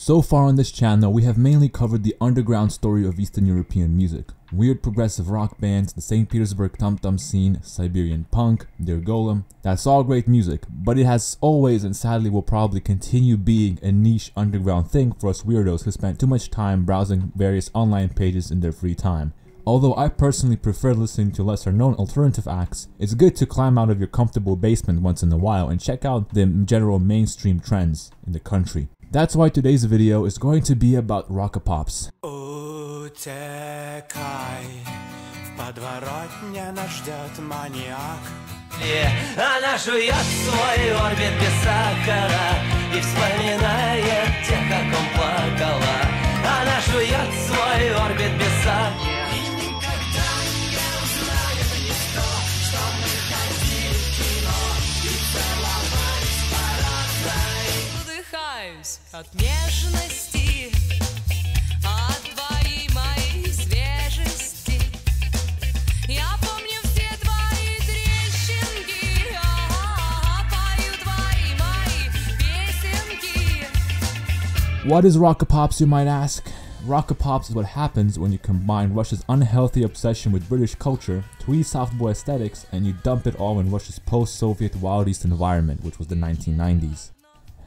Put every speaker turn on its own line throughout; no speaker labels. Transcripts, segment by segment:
So far on this channel, we have mainly covered the underground story of Eastern European music. Weird progressive rock bands, the St. Petersburg Tam Tam scene, Siberian punk, Der Golem. That's all great music, but it has always and sadly will probably continue being a niche underground thing for us weirdos who spend too much time browsing various online pages in their free time. Although I personally prefer listening to lesser known alternative acts, it's good to climb out of your comfortable basement once in a while and check out the general mainstream trends in the country. That's why today's video is going to be about Rockapops.
Задыхаюсь от нежности, от твоей моей свежести. Я помню все твои трещинки, а, пою твои мои песенки.
What is Rockapops, you might ask? Rockapops is what happens when you combine Russia's unhealthy obsession with British culture, twee soft boy aesthetics, and you dump it all in Russia's post-Soviet Wild East environment, which was the 1990s.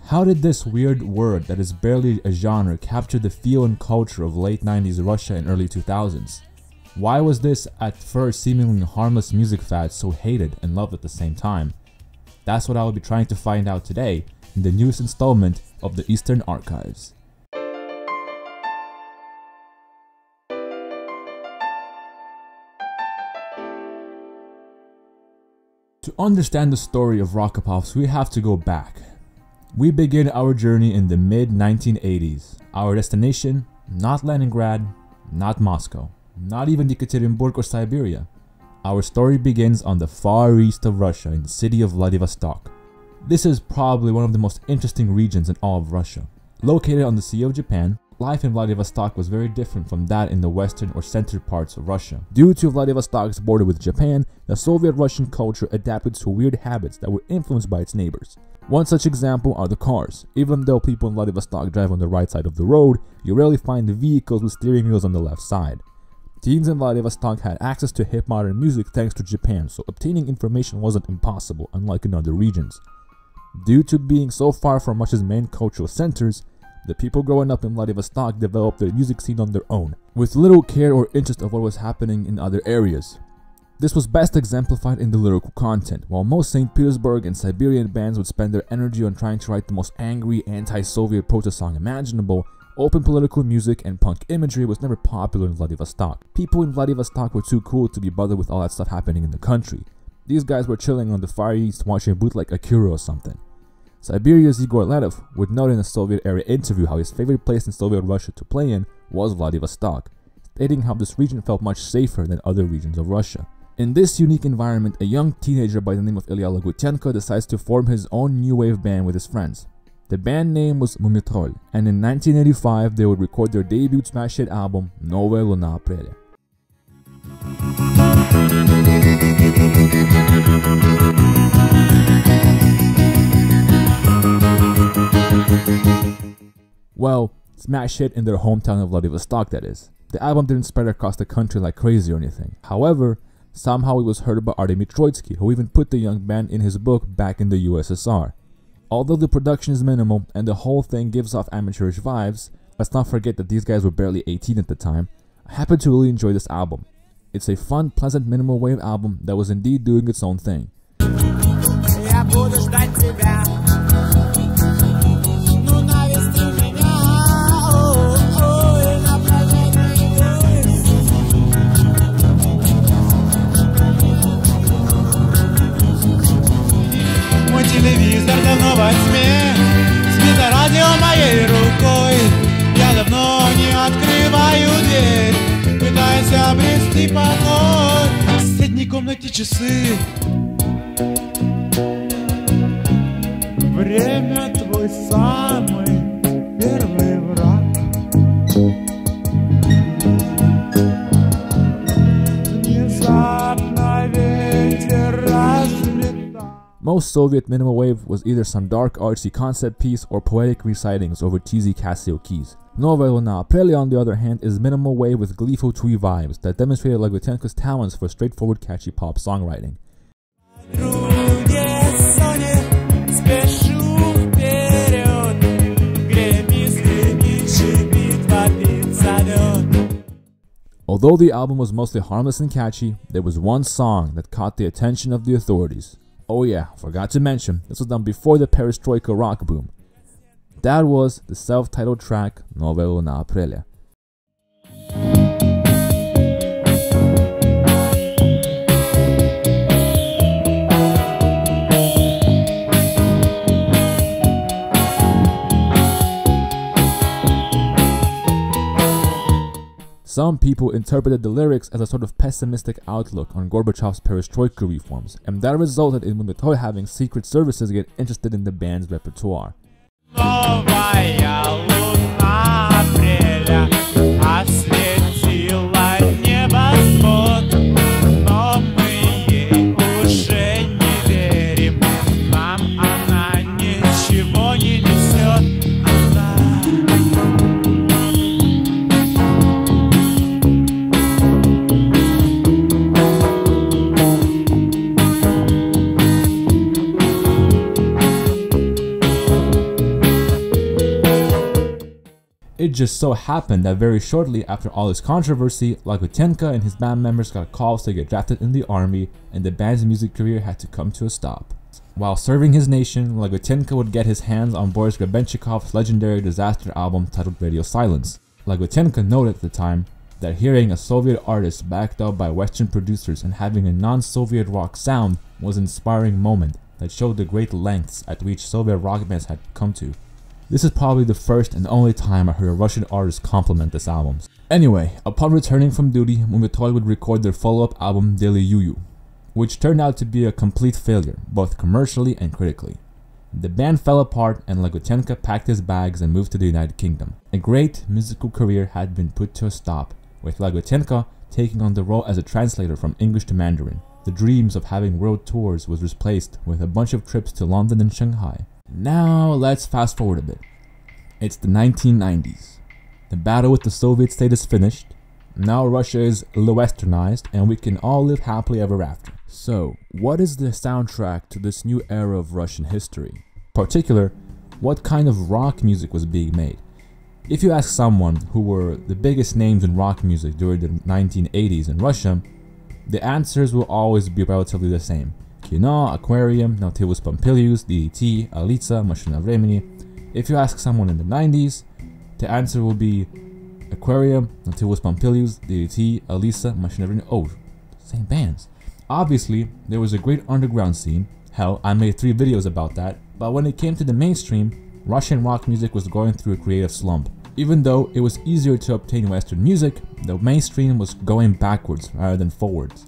How did this weird word that is barely a genre capture the feel and culture of late 90s Russia and early 2000s? Why was this at first seemingly harmless music fad so hated and loved at the same time? That's what I will be trying to find out today in the newest installment of the Eastern Archives. To understand the story of Rockapops, we have to go back. We begin our journey in the mid 1980s. Our destination, not Leningrad, not Moscow, not even Yekaterinburg or Siberia. Our story begins on the far east of Russia in the city of Vladivostok. This is probably one of the most interesting regions in all of Russia. Located on the Sea of Japan, life in Vladivostok was very different from that in the western or central parts of Russia. Due to Vladivostok's border with Japan, the Soviet Russian culture adapted to weird habits that were influenced by its neighbors. One such example are the cars. Even though people in Vladivostok drive on the right side of the road, you rarely find vehicles with steering wheels on the left side. Teens in Vladivostok had access to hip modern music thanks to Japan, so obtaining information wasn't impossible, unlike in other regions. Due to being so far from Russia's main cultural centers, the people growing up in Vladivostok developed their music scene on their own, with little care or interest of what was happening in other areas. This was best exemplified in the lyrical content. While most St. Petersburg and Siberian bands would spend their energy on trying to write the most angry anti-Soviet protest song imaginable, open political music and punk imagery was never popular in Vladivostok. People in Vladivostok were too cool to be bothered with all that stuff happening in the country. These guys were chilling on the Far East watching a bootleg Akira or something. Siberia's Igor Letov would note in a Soviet-era interview how his favorite place in Soviet Russia to play in was Vladivostok, stating how this region felt much safer than other regions of Russia. In this unique environment, a young teenager by the name of Ilya Lagutenko decides to form his own new wave band with his friends. The band name was Mumiy Troll, and in 1985 they would record their debut smash hit album Novaya Luna Aprelya. Well, smash hit in their hometown of Vladivostok that is. The album didn't spread across the country like crazy or anything. However, somehow it was heard by Artemy Troitsky, who even put the young band in his book back in the USSR. Although the production is minimal and the whole thing gives off amateurish vibes, let's not forget that these guys were barely 18 at the time, I happen to really enjoy this album. It's a fun, pleasant minimal wave album that was indeed doing its own thing.
Давно во тьме. Спит радио моей рукой. Я давно не открываю дверь. Пытаюсь обрести покой. В соседней комнате часы. Время твой самый первый враг
Most Soviet minimal wave was either some dark artsy concept piece or poetic recitings over cheesy Casio keys. Novaya Luna Preli on the other hand is minimal wave with gleeful twee vibes that demonstrated Lagutenko's talents for straightforward catchy pop songwriting. Although the album was mostly harmless and catchy, there was one song that caught the attention of the authorities. Oh yeah, forgot to mention, this was done before the perestroika rock boom. That was the self-titled track Novelo na Aprilia. Some people interpreted the lyrics as a sort of pessimistic outlook on Gorbachev's perestroika reforms, and that resulted in Mumiy Troll having secret services get interested in the band's repertoire. Oh, just so happened that very shortly after all this controversy, Lagutenko and his band members got calls to get drafted in the army, and the band's music career had to come to a stop. While serving his nation, Lagutenko would get his hands on Boris Grebenshchikov's legendary disaster album titled Radio Silence. Lagutenko noted at the time that hearing a Soviet artist backed up by Western producers and having a non-Soviet rock sound was an inspiring moment that showed the great lengths at which Soviet rock bands had come to. This is probably the first and only time I heard a Russian artist compliment this album. Anyway, upon returning from duty, Mumiy Troll would record their follow-up album Daily Yuyu, which turned out to be a complete failure, both commercially and critically. The band fell apart and Lagutenko packed his bags and moved to the United Kingdom. A great musical career had been put to a stop, with Lagutenko taking on the role as a translator from English to Mandarin. The dreams of having world tours was replaced with a bunch of trips to London and Shanghai. Now let's fast forward a bit. It's the 1990s. The battle with the Soviet state is finished. Now Russia is westernized and we can all live happily ever after. So, what is the soundtrack to this new era of Russian history? Particular, what kind of rock music was being made? If you ask someone who were the biggest names in rock music during the 1980s in Russia, the answers will always be relatively the same. Kino, Aquarium, Nautilus Pompilius, DDT, Alisa, Mashina Vremeni. If you ask someone in the 90s, the answer will be Aquarium, Nautilus Pompilius, DDT, Alisa, Mashina Vremeni. Oh, same bands. Obviously, there was a great underground scene. Hell, I made three videos about that. But when it came to the mainstream, Russian rock music was going through a creative slump. Even though it was easier to obtain Western music, the mainstream was going backwards rather than forwards.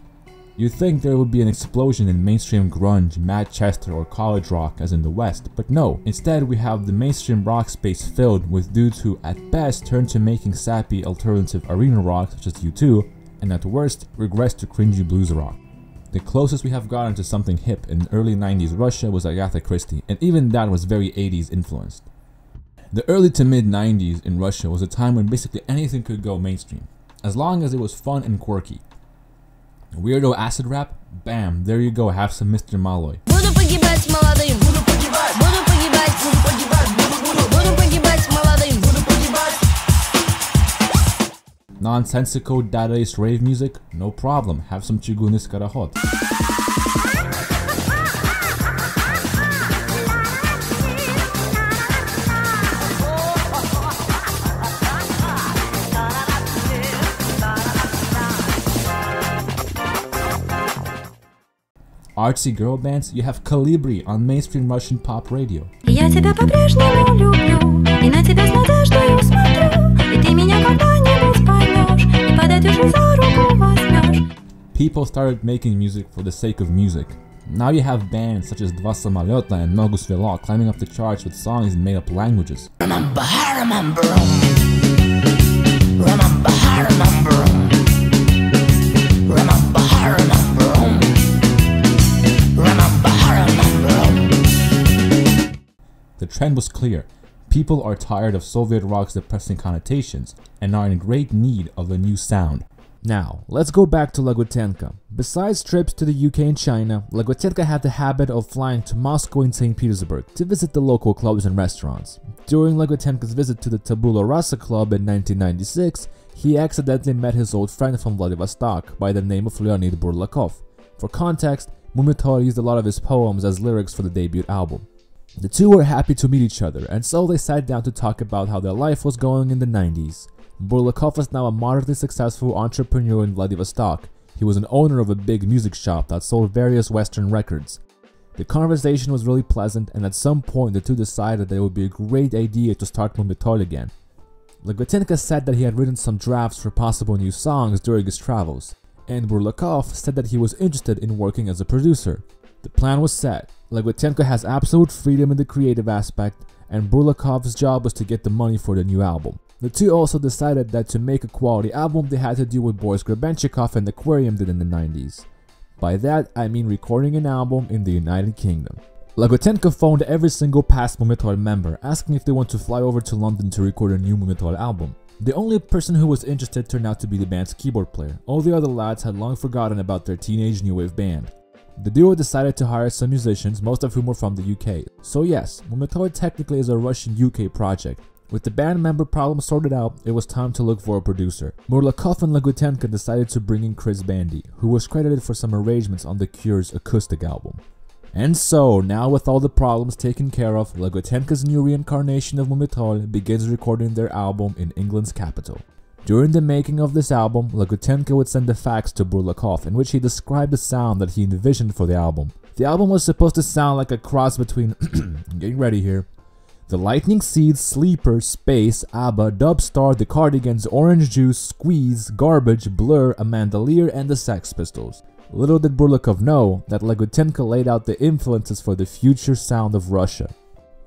You'd think there would be an explosion in mainstream grunge, Manchester, or college rock as in the West, but no. Instead, we have the mainstream rock space filled with dudes who, at best, turn to making sappy alternative arena rock such as U2, and at worst, regress to cringy blues rock. The closest we have gotten to something hip in early 90s Russia was Agatha Christie, and even that was very 80s influenced. The early to mid 90s in Russia was a time when basically anything could go mainstream, as long as it was fun and quirky. Weirdo acid rap, bam, there you go, have some Mr. Malloy. Nonsensical dadaist rave music, no problem, have some Chugunny Skorokhod. artsy girl bands, you have Kolibri on mainstream Russian pop radio. People started making music for the sake of music. Now you have bands such as Dva Samoleta and Nogus climbing up the charts with songs in made-up languages.
Remember, remember, remember, remember.
Trend was clear. People are tired of Soviet rock's depressing connotations and are in great need of a new sound. Now, let's go back to Lagutenko. Besides trips to the UK and China, Lagutenko had the habit of flying to Moscow and St. Petersburg to visit the local clubs and restaurants. During Lagutenko's visit to the Tabula Rasa club in 1996, he accidentally met his old friend from Vladivostok by the name of Leonid Burlakov. For context, Mumiy Troll used a lot of his poems as lyrics for the debut album. The two were happy to meet each other, and so they sat down to talk about how their life was going in the 90s. Burlakov was now a moderately successful entrepreneur in Vladivostok. He was an owner of a big music shop that sold various Western records. The conversation was really pleasant, and at some point the two decided that it would be a great idea to start Mumiy Troll again. Lagutenko said that he had written some drafts for possible new songs during his travels, and Burlakov said that he was interested in working as a producer. The plan was set. Lagutenko has absolute freedom in the creative aspect, and Burlakov's job was to get the money for the new album. The two also decided that to make a quality album, they had to do what Boris Grebenshchikov and Aquarium did in the 90s. By that, I mean recording an album in the United Kingdom. Lagutenko phoned every single past Mumiy Troll member, asking if they want to fly over to London to record a new Mumiy Troll album. The only person who was interested turned out to be the band's keyboard player. All the other lads had long forgotten about their teenage new wave band. The duo decided to hire some musicians, most of whom were from the UK. So yes, Mumiy Troll technically is a Russian UK project. With the band member problem sorted out, it was time to look for a producer. Burlakov and Lagutenko decided to bring in Chris Bandy, who was credited for some arrangements on The Cure's acoustic album. And so, now with all the problems taken care of, Lagutenko's new reincarnation of Mumiy Troll begins recording their album in England's capital. During the making of this album, Lagutenko would send a fax to Burlakov in which he described the sound that he envisioned for the album. The album was supposed to sound like a cross between, getting ready here, The Lightning Seeds, Sleeper, Space, ABBA, Dubstar, The Cardigans, Orange Juice, Squeeze, Garbage, Blur, Amanda Lear, and the Sex Pistols. Little did Burlakov know that Lagutenko laid out the influences for the future sound of Russia.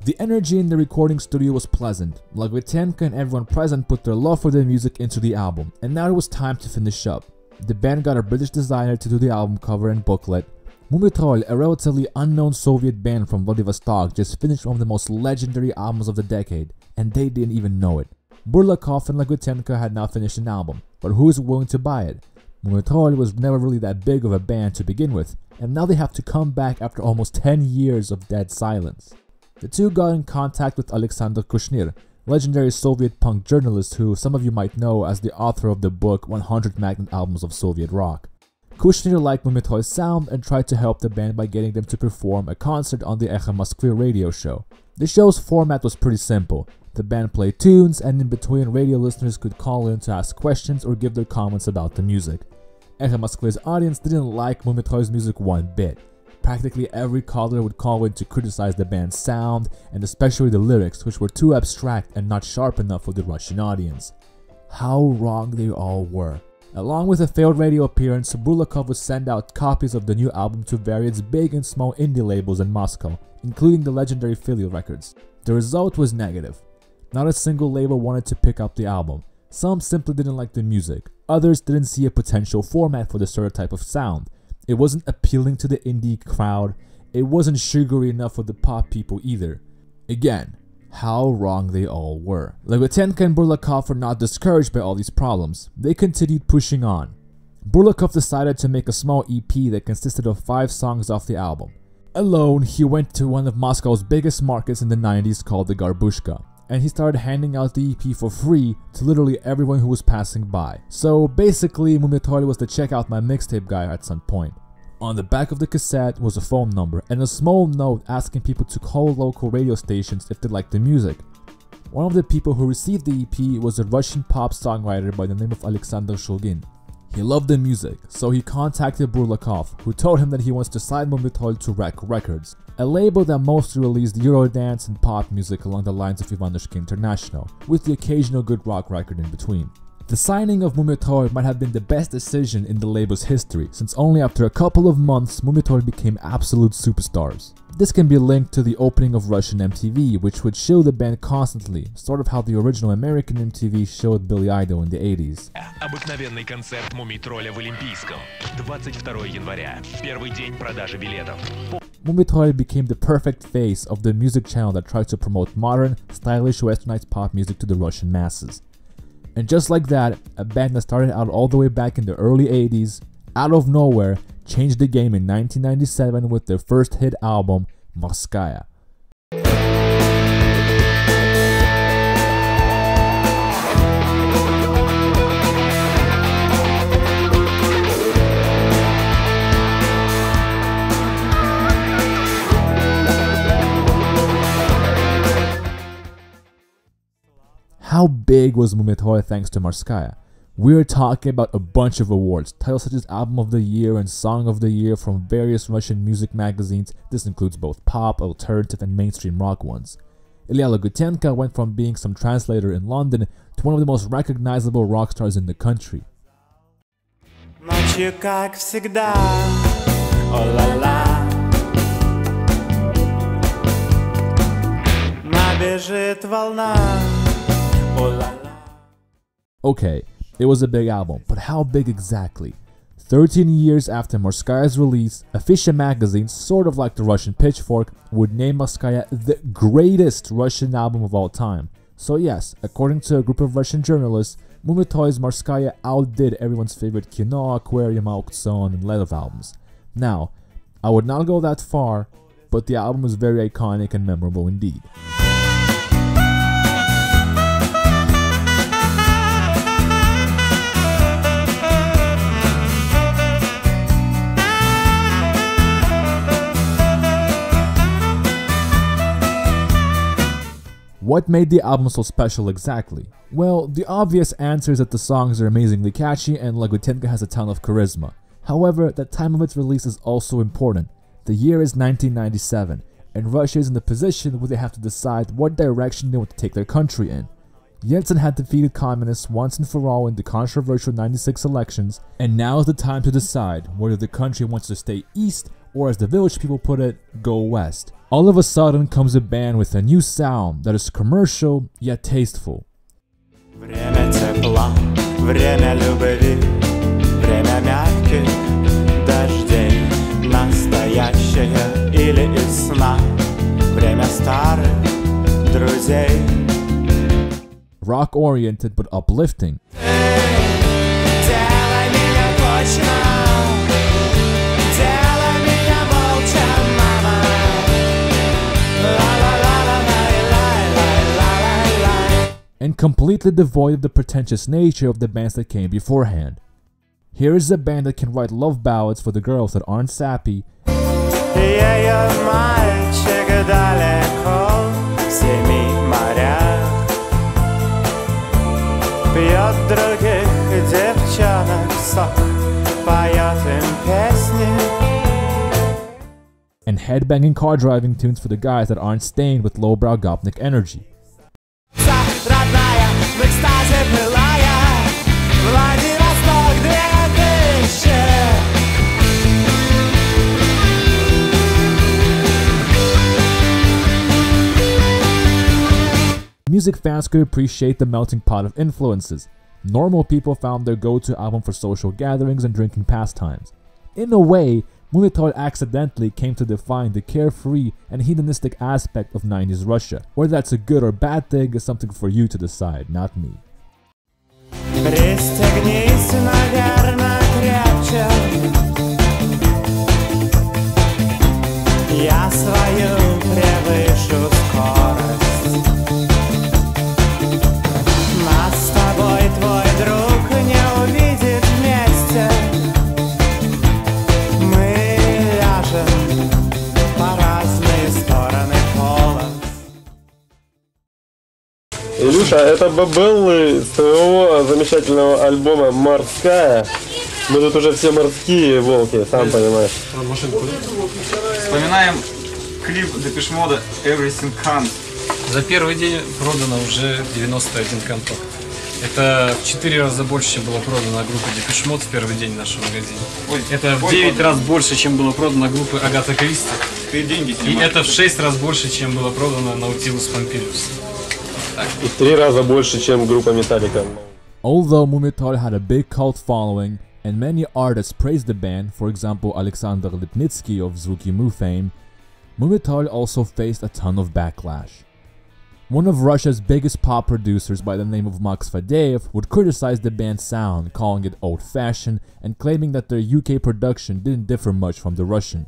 The energy in the recording studio was pleasant. Lagutenko and everyone present put their love for the music into the album, and now it was time to finish up. The band got a British designer to do the album cover and booklet. Mumiy Troll, a relatively unknown Soviet band from Vladivostok, just finished one of the most legendary albums of the decade, and they didn't even know it. Burlakov and Lagutenko had now finished an album, but who is willing to buy it? Mumiy Troll was never really that big of a band to begin with, and now they have to come back after almost 10 years of dead silence. The two got in contact with Alexander Kushnir, legendary Soviet punk journalist who some of you might know as the author of the book 100 Magnet Albums of Soviet Rock. Kushnir liked Mumiy Troll's sound and tried to help the band by getting them to perform a concert on the Moskvy radio show. The show's format was pretty simple. The band played tunes, and in between, radio listeners could call in to ask questions or give their comments about the music. Moskvy's audience didn't like Mumiy Troll's music one bit. Practically every caller would call in to criticize the band's sound, and especially the lyrics, which were too abstract and not sharp enough for the Russian audience. How wrong they all were. Along with a failed radio appearance, Burlakov would send out copies of the new album to various big and small indie labels in Moscow, including the legendary Filial Records. The result was negative. Not a single label wanted to pick up the album. Some simply didn't like the music. Others didn't see a potential format for the certain type of sound. It wasn't appealing to the indie crowd. It wasn't sugary enough for the pop people either. Again, how wrong they all were. Lagutenko and Burlakov were not discouraged by all these problems. They continued pushing on. Burlakov decided to make a small EP that consisted of five songs off the album. Alone, he went to one of Moscow's biggest markets in the 90s called the Gorbushka, and he started handing out the EP for free to literally everyone who was passing by. So basically, Mumiy Troll was the check out my mixtape guy at some point. On the back of the cassette was a phone number and a small note asking people to call local radio stations if they liked the music. One of the people who received the EP was a Russian pop songwriter by the name of Alexander Shulgin. He loved the music, so he contacted Burlakov, who told him that he wants to sign Mumiy Troll to Rec Records, a label that mostly released Eurodance and pop music along the lines of Ivanushki International, with the occasional good rock record in between. The signing of Mumiy Troll might have been the best decision in the label's history, since only after a couple of months Mumiy Troll became absolute superstars. This can be linked to the opening of Russian MTV, which would show the band constantly, sort of how the original American MTV showed Billy Idol in the 80s.
Обыкновенный концерт Мумитроля в Олимпийском. 22 января. Первый день продажи билетов.
Became the perfect face of the music channel that tried to promote modern, stylish westernized pop music to the Russian masses. And just like that, a band that started out all the way back in the early 80s, out of nowhere, changed the game in 1997 with their first hit album, Morskaya. How big was Mumiy Troll? thanks to Morskaya? We're talking about a bunch of awards, titles such as Album of the Year and Song of the Year from various Russian music magazines. This includes both pop, alternative, and mainstream rock ones. Ilya Lagutenko went from being some translator in London to one of the most recognizable rock stars in the country.
Волна
Okay, it was a big album, but how big exactly? 13 years after Morskaya's release, Afisha magazine, sort of like the Russian Pitchfork, would name Morskaya the greatest Russian album of all time. So yes, according to a group of Russian journalists, Mumiy Troll's Morskaya outdid everyone's favorite Kino, Aquarium, Auktyon, and Leather albums. Now, I would not go that far, but the album is very iconic and memorable indeed. What made the album so special exactly? Well, the obvious answer is that the songs are amazingly catchy and Lagutenko has a ton of charisma. However, the time of its release is also important. The year is 1997, and Russia is in a position where they have to decide what direction they want to take their country in. Yeltsin had defeated communists once and for all in the controversial 96 elections, and now is the time to decide whether the country wants to stay east or, as the village people put it, go west All of a sudden comes a band with a new sound that is commercial yet tasteful.
Время тепла, время любви, время мягких дождей, настоящее или из сна, время старых друзей.
Rock oriented but uplifting.
Делай меня точно,
and completely devoid of the pretentious nature of the bands that came beforehand. Here is a band that can write love ballads for the girls that aren't sappy. And headbanging car driving tunes for the guys that aren't stained with lowbrow gopnik energy. Music fans could appreciate the melting pot of influences. Normal people found their go to album for social gatherings and drinking pastimes. In a way, Mumiy Troll accidentally came to define the carefree and hedonistic aspect of 90s Russia. Whether that's a good or bad thing is something for you to decide, not me.
Илюша, это бабеллы с твоего замечательного альбома «Морская». Мы тут уже все морские волки, сам понимаешь.
Вспоминаем клип Депешмода Everything Counts.
За первый день продано уже 91 контакт.
Это в 4 раза больше, чем было продано группы Depeche Mode в первый день в нашем магазине. это в 9 раз больше, чем было продано группы Агата Кристи.
Ты деньги
И
снимаешь.
это в 6 раз больше, чем было продано Nautilus Pompilius.
И три раза больше, чем группа Metallica.
Although Mumiy Troll had a big cult following, and many artists praised the band, for example Alexander Lipnitsky of Zvuki Mu fame, Mumiy Troll also faced a ton of backlash. One of Russia's biggest pop producers by the name of Max Fadeev would criticize the band's sound, calling it old-fashioned and claiming that their UK production didn't differ much from the Russian.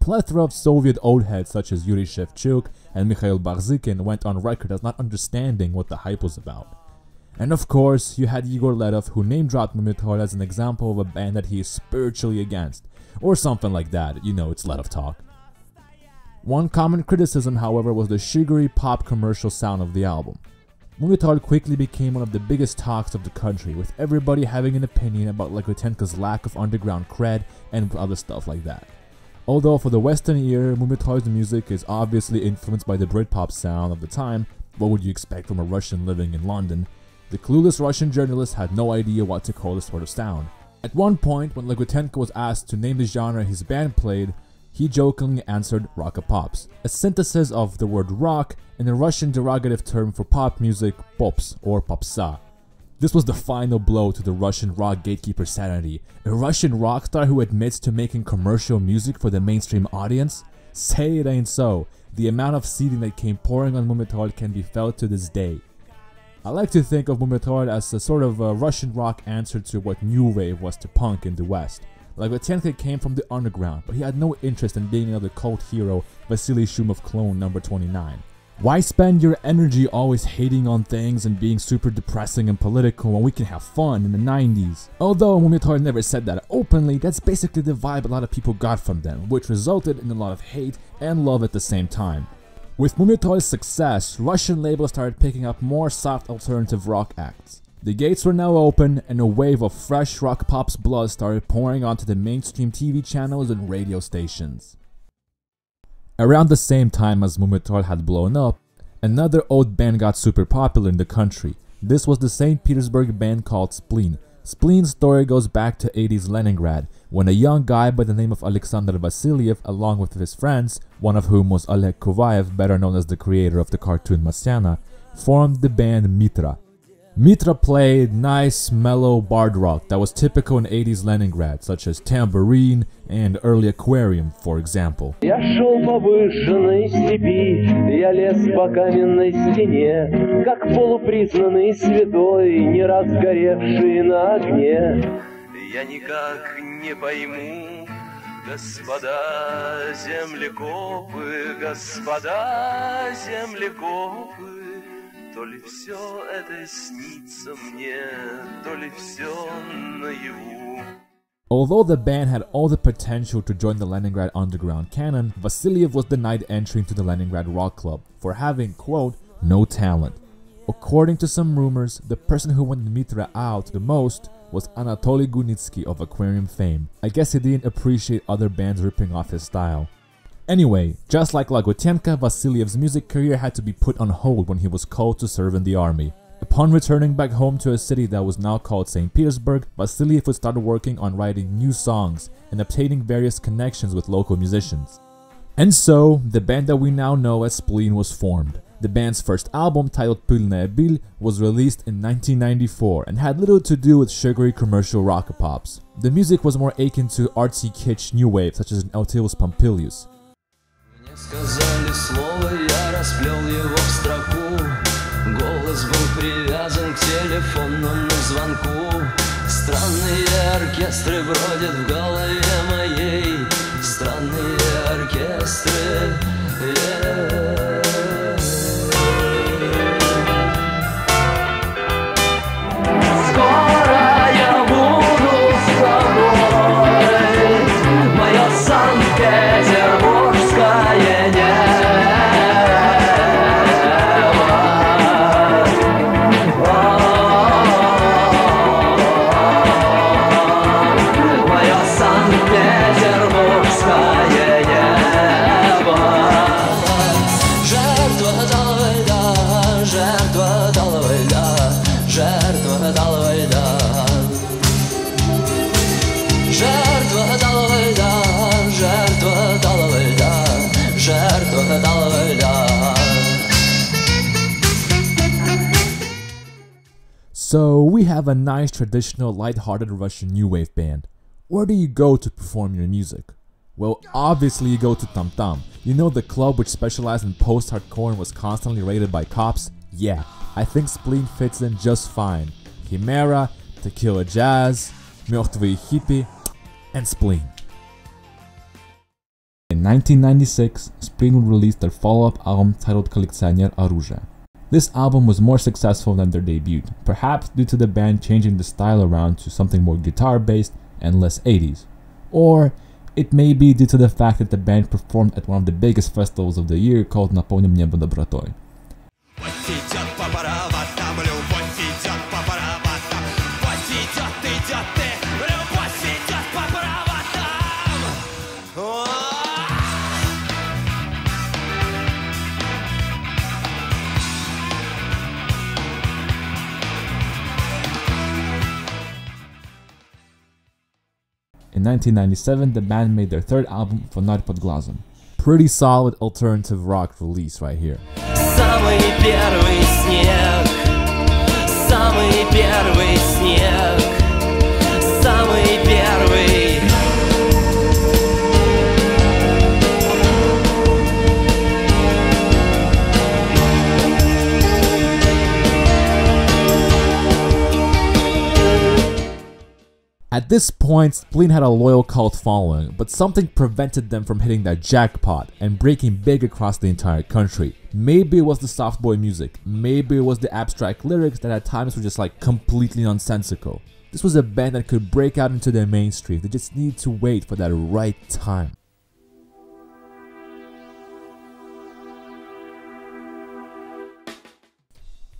Plethora of Soviet old heads such as Yuri Shevchuk and Mikhail Barzykin went on record as not understanding what the hype was about. And of course, you had Igor Letov who name dropped Mumiy Troll as an example of a band that he is spiritually against, or something like that, you know, it's Letov talk. One common criticism, however, was the sugary pop commercial sound of the album. Mumiy Troll quickly became one of the biggest talks of the country, with everybody having an opinion about Lagutenko's lack of underground cred and other stuff like that. Although for the Western ear, Mumiy Troll's music is obviously influenced by the Britpop sound of the time, what would you expect from a Russian living in London? The clueless Russian journalist had no idea what to call this sort of sound. At one point, when Lagutenko was asked to name the genre his band played, he jokingly answered Rockapops, a synthesis of the word rock and a Russian derogative term for pop music, pops or popsa. This was the final blow to the Russian rock gatekeeper sanity. A Russian rock star who admits to making commercial music for the mainstream audience? Say it ain't so. The amount of seeding that came pouring on Mumiy Troll can be felt to this day. I like to think of Mumiy Troll as a sort of a Russian rock answer to what New Wave was to punk in the West. Lagutenko came from the underground, but he had no interest in being another cult hero, Vasily Shumov clone number 29. Why spend your energy always hating on things and being super depressing and political when we can have fun in the 90s? Although Mumiy Troll never said that openly, that's basically the vibe a lot of people got from them, which resulted in a lot of hate and love at the same time. With Mumiy Troll's success, Russian labels started picking up more soft alternative rock acts. The gates were now open, and a wave of fresh rock pop's blood started pouring onto the mainstream TV channels and radio stations. Around the same time as Mumiy Troll had blown up, another old band got super popular in the country. This was the St. Petersburg band called Spleen. Spleen's story goes back to 80s Leningrad, when a young guy by the name of Alexander Vasilyev, along with his friends, one of whom was Oleg Kuvayev, better known as the creator of the cartoon Masyana, formed the band Mitra. Mitra played nice, mellow bard rock that was typical in 80s Leningrad, such as Tambourine and early Aquarium, for example.
Я шел по выжженной степи, я лез по каменной стене, как полупризнанный святой, не раз горевший на огне.
Я никак не пойму, господа землекопы, господа землекопы, то ли все это снится мне, то ли все наяву.
Although the band had all the potential to join the Leningrad underground canon, Vasilyev was denied entry into the Leningrad Rock Club for having, quote, no talent. According to some rumors, the person who wanted Mitra out the most was Anatoly Gunitsky of Aquarium fame. I guess he didn't appreciate other bands ripping off his style. Anyway, just like Lagutenko, Vasilyev's music career had to be put on hold when he was called to serve in the army. Upon returning back home to a city that was now called St. Petersburg, Vasilyev would start working on writing new songs and obtaining various connections with local musicians. And so, the band that we now know as Spleen was formed. The band's first album, titled Pylnaya Bil, was released in 1994 and had little to do with sugary commercial rock pops. The music was more akin to artsy kitsch new wave, such as Nautilus Pompilius.
Сказали слово, я расплел его в строку. Голос был привязан к телефонному звонку. Странные оркестры бродят в голове моей
nice traditional light-hearted Russian new wave band. Where do you go to perform your music? Well, obviously you go to Tam Tam. You know the club which specialized in post-hardcore and was constantly raided by cops? Yeah, I think Spleen fits in just fine. Chimera, Tequila Jazz, Мертвые Hippie, and Spleen. In 1996, Spleen would release their follow-up album titled Коллекционер оружия. This album was more successful than their debut, perhaps due to the band changing the style around to something more guitar-based and less 80s. Or it may be due to the fact that the band performed at one of the biggest festivals of the year called Наполним небо добротой. In 1997, the band made their third album, Фонарь под глазом. Pretty solid alternative rock release right here.
Самый первый снег, самый первый снег,
At this point, Spleen had a loyal cult following, but something prevented them from hitting that jackpot and breaking big across the entire country. Maybe it was the soft boy music, maybe it was the abstract lyrics that at times were just like completely nonsensical. This was a band that could break out into the mainstream, they just needed to wait for that right time.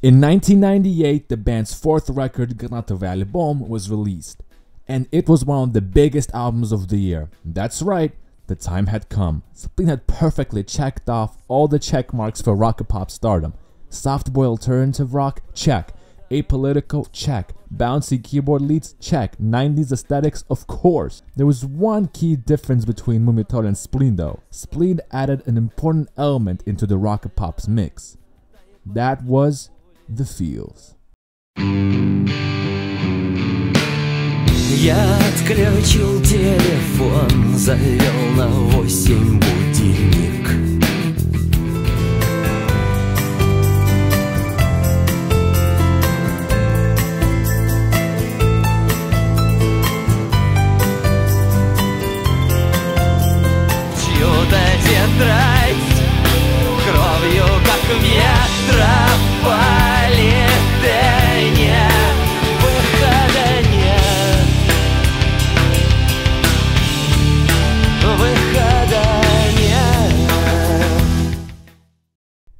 In 1998, the band's fourth record, Granatowy Album, was released and it was one of the biggest albums of the year. That's right, the time had come. Spleen had perfectly checked off all the check marks for rock and pop stardom. Soft boy alternative rock, check. Apolitical, check. Bouncy keyboard leads, check. 90s aesthetics, of course. There was one key difference between Mumiy Troll and Spleen though. Spleen added an important element into the rock and pop's mix. That was the feels.
Я отключил телефон, завел на восемь будильник.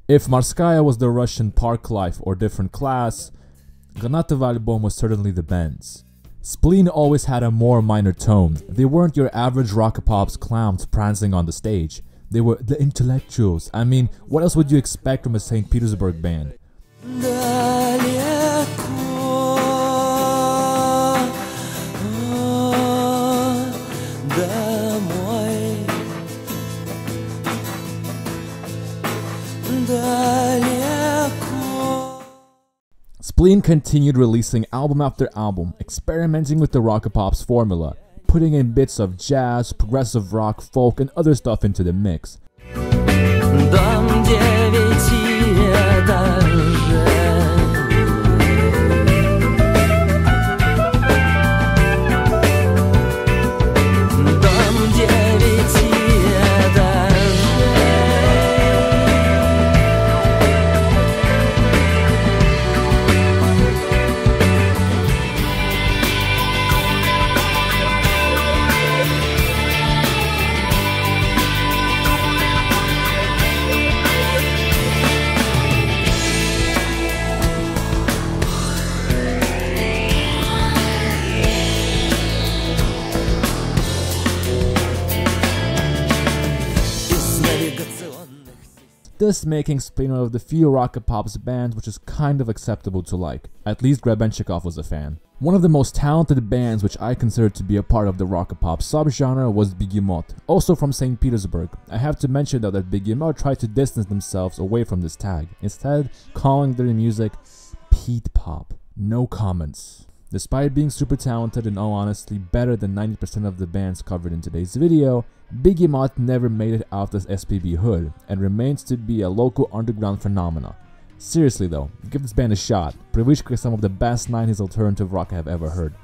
If Morskaya was the Russian Parklife or different class, Granatowy Album was certainly the band's. Spleen always had a more minor tone. They weren't your average rock pops clowns prancing on the stage. They were the intellectuals. I mean, what else would you expect from a St. Petersburg band? Spleen continued releasing album after album, experimenting with the rock pop's formula, putting in bits of jazz, progressive rock, folk, and other stuff into the mix. This making Spleen one of the few rock pop's bands which is kind of acceptable to like. At least Grebenshchikov was a fan. One of the most talented bands which I consider to be a part of the rock pop subgenre was Begemoth, also from St. Petersburg. I have to mention though that Begemoth tried to distance themselves away from this tag, instead calling their music Pete Pop. No comments. Despite being super talented and all honestly better than 90% of the bands covered in today's video, Begemoth never made it out of SPB hood and remains to be a local underground phenomenon. Seriously though, give this band a shot. Privishka is some of the best 90s alternative rock I have ever heard.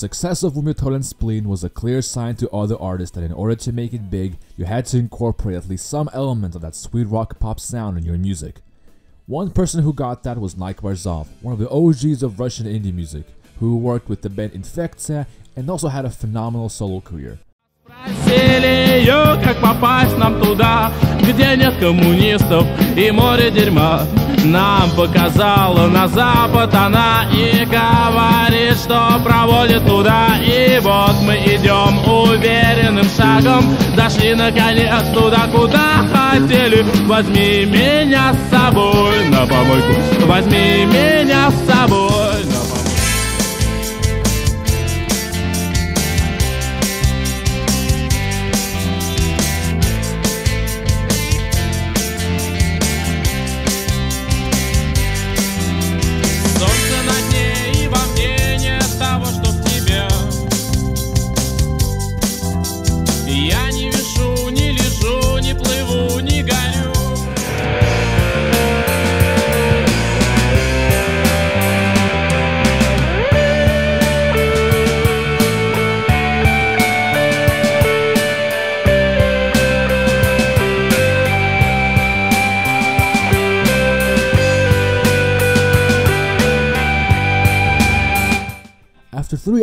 success of Umiotoran's Spleen was a clear sign to other artists that in order to make it big, you had to incorporate at least some element of that sweet rock pop sound in your music. One person who got that was Nike Borzov, one of the OGs of Russian indie music, who worked with the band Infecta and also had a phenomenal solo career.
Спросили ее, как попасть нам туда, где нет коммунистов и море дерьма. Нам показала на запад она и говорит, что проводит туда. И вот мы идем уверенным шагом, дошли наконец туда, куда хотели. Возьми меня с собой на помойку, возьми меня с собой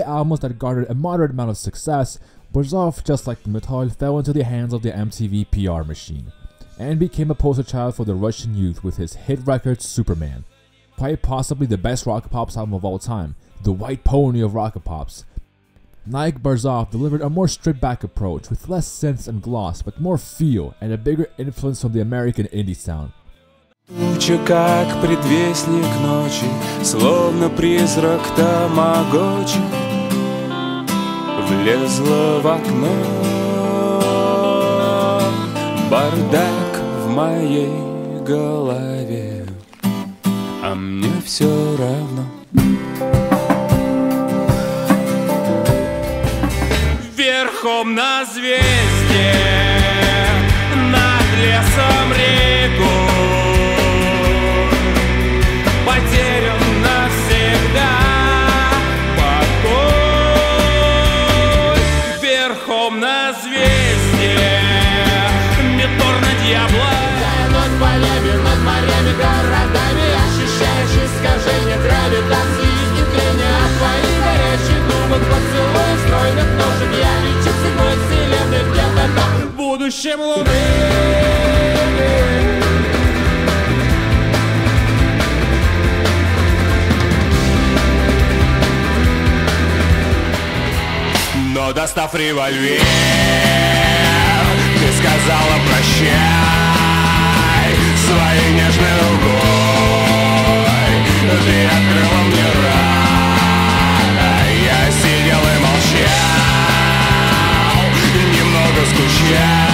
albums that garnered a moderate amount of success, Borzov, just like Metal, fell into the hands of the MTV PR machine, and became a poster child for the Russian youth with his hit record Superman. Quite possibly the best rock pops album of all time, the white pony of rock pops. Nike Borzov delivered a more stripped back approach with less sense and gloss but more feel and a bigger influence from the American indie sound.
Туча, как предвестник ночи, словно призрак тамагочи, Влезла в окно. Бардак в моей голове, А мне все равно.
Верхом на звезде Над лесом
сияющем луны.
Но достав револьвер, ты сказала прощай Своей нежной рукой. Ты открыла мне рай. Я сидел и молчал Немного скучал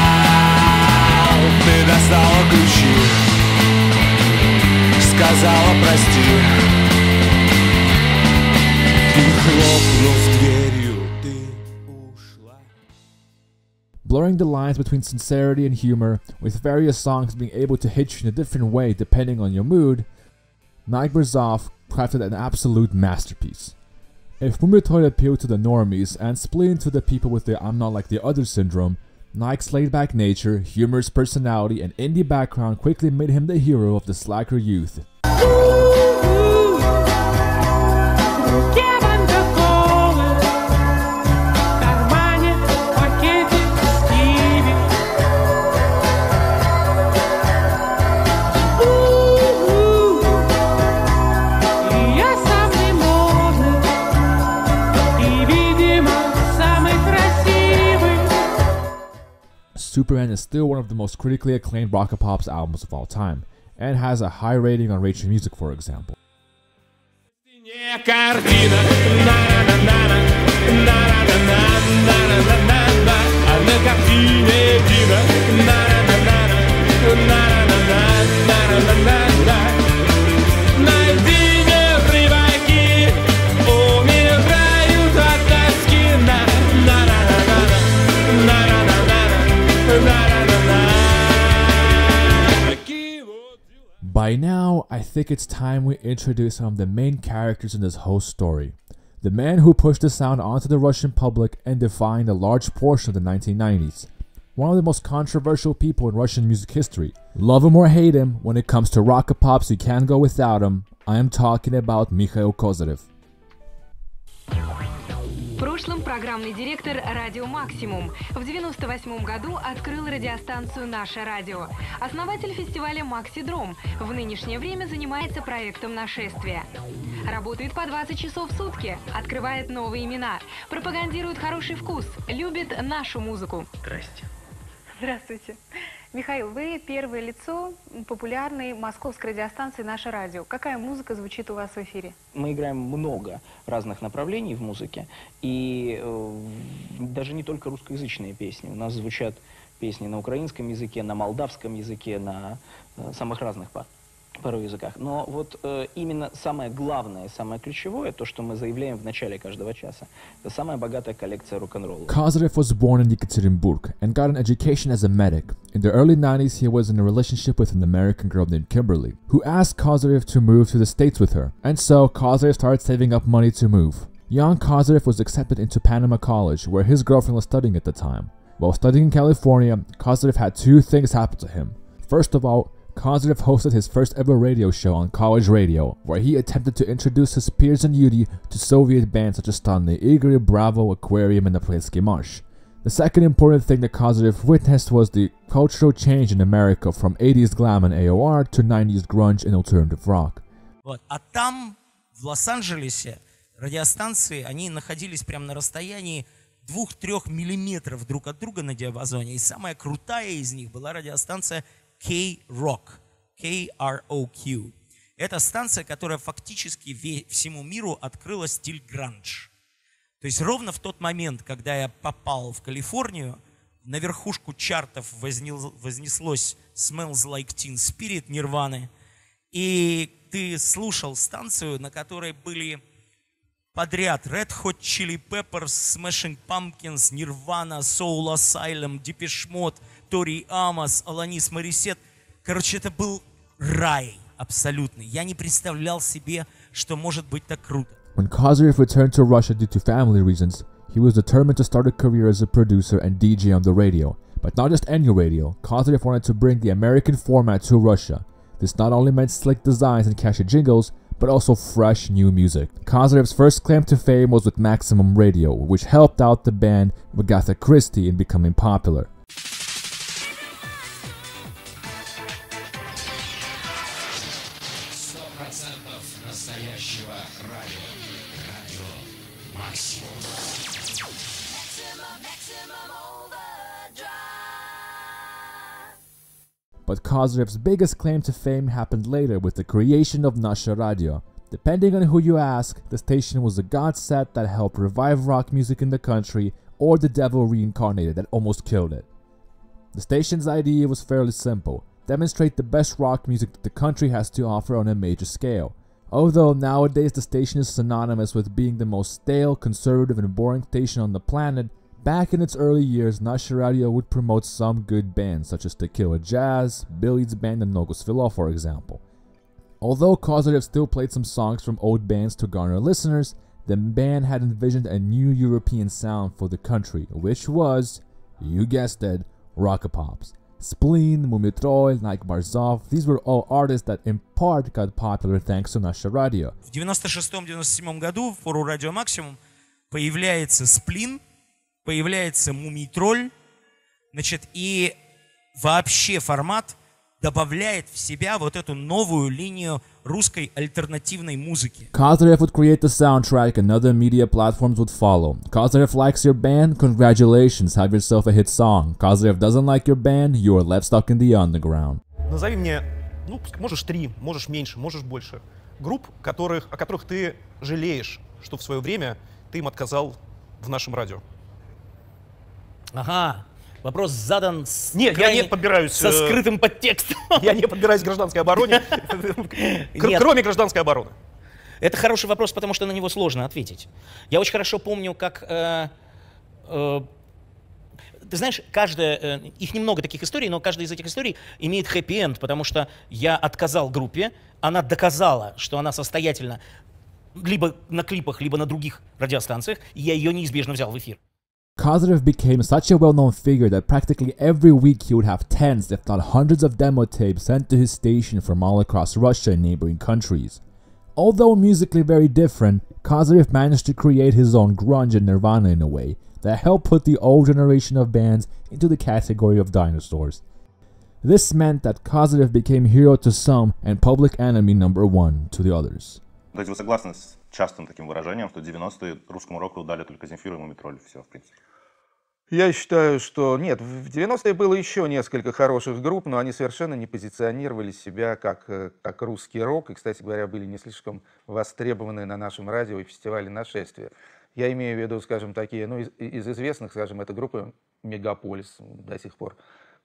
Ты достала ключи Сказала прости Ты хлопнув
blurring the lines between sincerity and humor, with various songs being able to hit you in a different way depending on your mood, Nike Borzov crafted an absolute masterpiece. If Mumiy Troll appealed to the normies and Spleen to the people with the I'm not like the other syndrome, Nike's laid back nature, humorous personality, and indie background quickly made him the hero of the slacker youth. Superman is still one of the most critically acclaimed Rockapop's albums of all time, and has a high rating on Rate Your Music, for example. By now, I think it's time we introduce some of the main characters in this whole story. The man who pushed the sound onto the Russian public and defined a large portion of the 1990s. One of the most controversial people in Russian music history. Love him or hate him, when it comes to Rockapops, you can't go without him. I am talking about Mikhail Kozyrev.
В прошлом программный директор «Радио Максимум». В 98 году открыл радиостанцию «Наше радио». Основатель фестиваля «Максидром». В нынешнее время занимается проектом «Нашествие». Работает по 20 часов в сутки, открывает новые имена, пропагандирует хороший вкус, любит нашу музыку.
Здрасте.
Здравствуйте. Михаил, вы первое лицо популярной московской радиостанции «Наше радио». Какая музыка звучит у вас в эфире?
Мы играем много разных направлений в музыке, и э, даже не только русскоязычные песни. У нас звучат песни на украинском языке, на молдавском языке, на э, самых разных пару языках, но вот э, именно самое главное, самое ключевое, то, что мы заявляем в начале каждого часа, это самая богатая коллекция рок-н-ролла.
Kozyrev was born in Yekaterinburg and got an education as a medic. In the early 90s, he was in a relationship with an American girl named Kimberly, who asked Kozyrev to move to the States with her, and so Kozyrev started saving up money to move. Jan Kozyrev was accepted into Pomona College, where his girlfriend was studying at the time. While studying in California, Kozyrev had two things happen to him. First of all, Kozyrev hosted his first ever radio show on college radio, where he attempted to introduce his peers in UD to Soviet bands such as Strannye Igry, Bravo, Aquarium, and the Plansky Marsh. The second important thing that Kozyrev witnessed was the cultural change in America from 80s glam and AOR to 90s grunge and alternative rock.
Вот. А там, в Лос-Анджелесе, радиостанции, они находились прямо на расстоянии 2-3 миллиметров друг от друга на диапазоне. И самая крутая из них была радиостанция K-Rock. K-R-O-Q. Это станция, которая фактически всему миру открыла стиль гранж. То есть ровно в тот момент, когда я попал в Калифорнию, на верхушку чартов вознеслось Smells Like Teen Spirit Нирваны, и ты слушал станцию, на которой были подряд Red Hot Chili Peppers, Smashing Pumpkins, Nirvana, Soul Asylum, Depeche Mode, Викторий Амос, Аланис Короче, это был рай абсолютный. Я не представлял себе, что может быть так круто.
When Kozyrev returned to Russia due to family reasons, he was determined to start a career as a producer and DJ on the radio. But not just any radio, Kozyrev wanted to bring the American format to Russia. This not only meant slick designs and catchy jingles, but also fresh new music. Kozyrev's first claim to fame was with Maximum Radio, which helped out the band Agatha Christie in becoming popular. But Kozyrev's biggest claim to fame happened later with the creation of Nasha Radio. Depending on who you ask, the station was a god set that helped revive rock music in the country or the devil reincarnated that almost killed it. The station's idea was fairly simple demonstrate the best rock music that the country has to offer on a major scale. Although nowadays the station is synonymous with being the most stale, conservative, and boring station on the planet, Back in its early years, Nasha Radio would promote some good bands such as Tequila Jazz, Billy's Band, and Nogu Svelo, for example. Although Causative still played some songs from old bands to garner listeners, the band had envisioned a new European sound for the country, which was, you guessed it, rockapops. Spleen, Mumiy Troll, Nike Borzov, these were all artists that in part got popular thanks to Nasha Radio.
In 1996, 1997, году в появляется – появляется Мумий Тролль, значит, и вообще формат добавляет в себя вот эту новую линию русской альтернативной музыки.
Kozyrev would create the soundtrack and other media platforms would follow. Kozyrev likes your band? Congratulations, have yourself a hit song. Kozyrev doesn't like your band? You are left stuck in the underground.
Назови мне, ну, можешь три, можешь меньше, можешь больше, групп, которых, о которых ты жалеешь, что в свое время ты им отказал в нашем радио.
Ага. Вопрос задан с
Нет, я
крайне-
не подбираюсь...
со
э,
скрытым подтекстом.
Я не подбираюсь к гражданской обороне, кроме гражданской обороны.
Это хороший вопрос, потому что на него сложно ответить. Я очень хорошо помню, как... э, э, ты знаешь, каждая, э, их немного таких историй, но каждая из этих историй имеет хэппи-энд, потому что я отказал группе, она доказала, что она состоятельна либо на клипах, либо на других радиостанциях, и я ее неизбежно взял в эфир.
Kozyrev became such a well known figure that practically every week he would have tens, if not hundreds, of demo tapes sent to his station from all across Russia and neighboring countries. Although musically very different, Kozyrev managed to create his own grunge and nirvana in a way that helped put the old generation of bands into the category of dinosaurs. This meant that Kozyrev became hero to some and public enemy number one to the others.
Частым таким выражением, что 90-е русскому року дали только Земфир и Мумитроль, все, в принципе.
Я считаю, что нет, в 90-е было еще несколько хороших групп, но они совершенно не позиционировали себя как, э, как русский рок, и, кстати говоря, были не слишком востребованы на нашем радио и фестивале «Нашествие». Я имею в виду, скажем, такие, ну, из, из известных, скажем, это группа «Мегаполис» до сих пор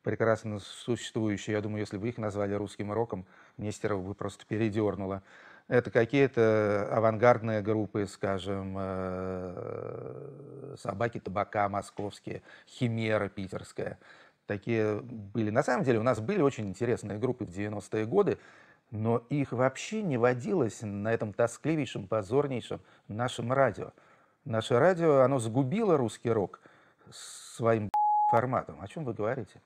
прекрасно существующая. Я думаю, если бы их назвали русским роком, Нестеров бы просто передернуло. Это какие-то авангардные группы, скажем, э, «Собаки табака» московские, «Химера» питерская. Такие были. На самом деле у нас были очень интересные группы в 90-е годы, но их вообще не водилось на этом тоскливейшем, позорнейшем нашем радио. Наше радио, оно сгубило русский рок своим форматом. О чем вы говорите?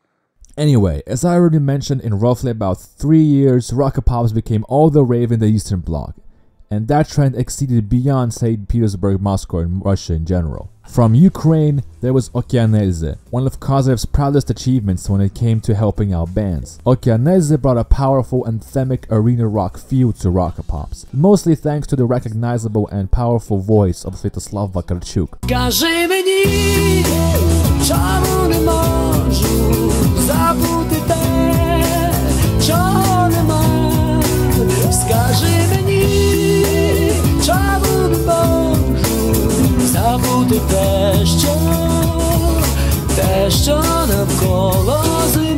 Anyway, as I already mentioned, in roughly about three years, Rockapops became all the rave in the Eastern Bloc, and that trend exceeded beyond St. Petersburg, Moscow, and Russia in general. From Ukraine, there was Okean Elzy, one of Kozyrev's proudest achievements when it came to helping out bands. Okean Elzy brought a powerful anthemic arena rock feel to Rockapops, mostly thanks to the recognizable and powerful voice of Svyatoslav Vakarchuk.
Забути те, чого нема. Скажи мені, чому не можу забути те, що, те, що навколо зима.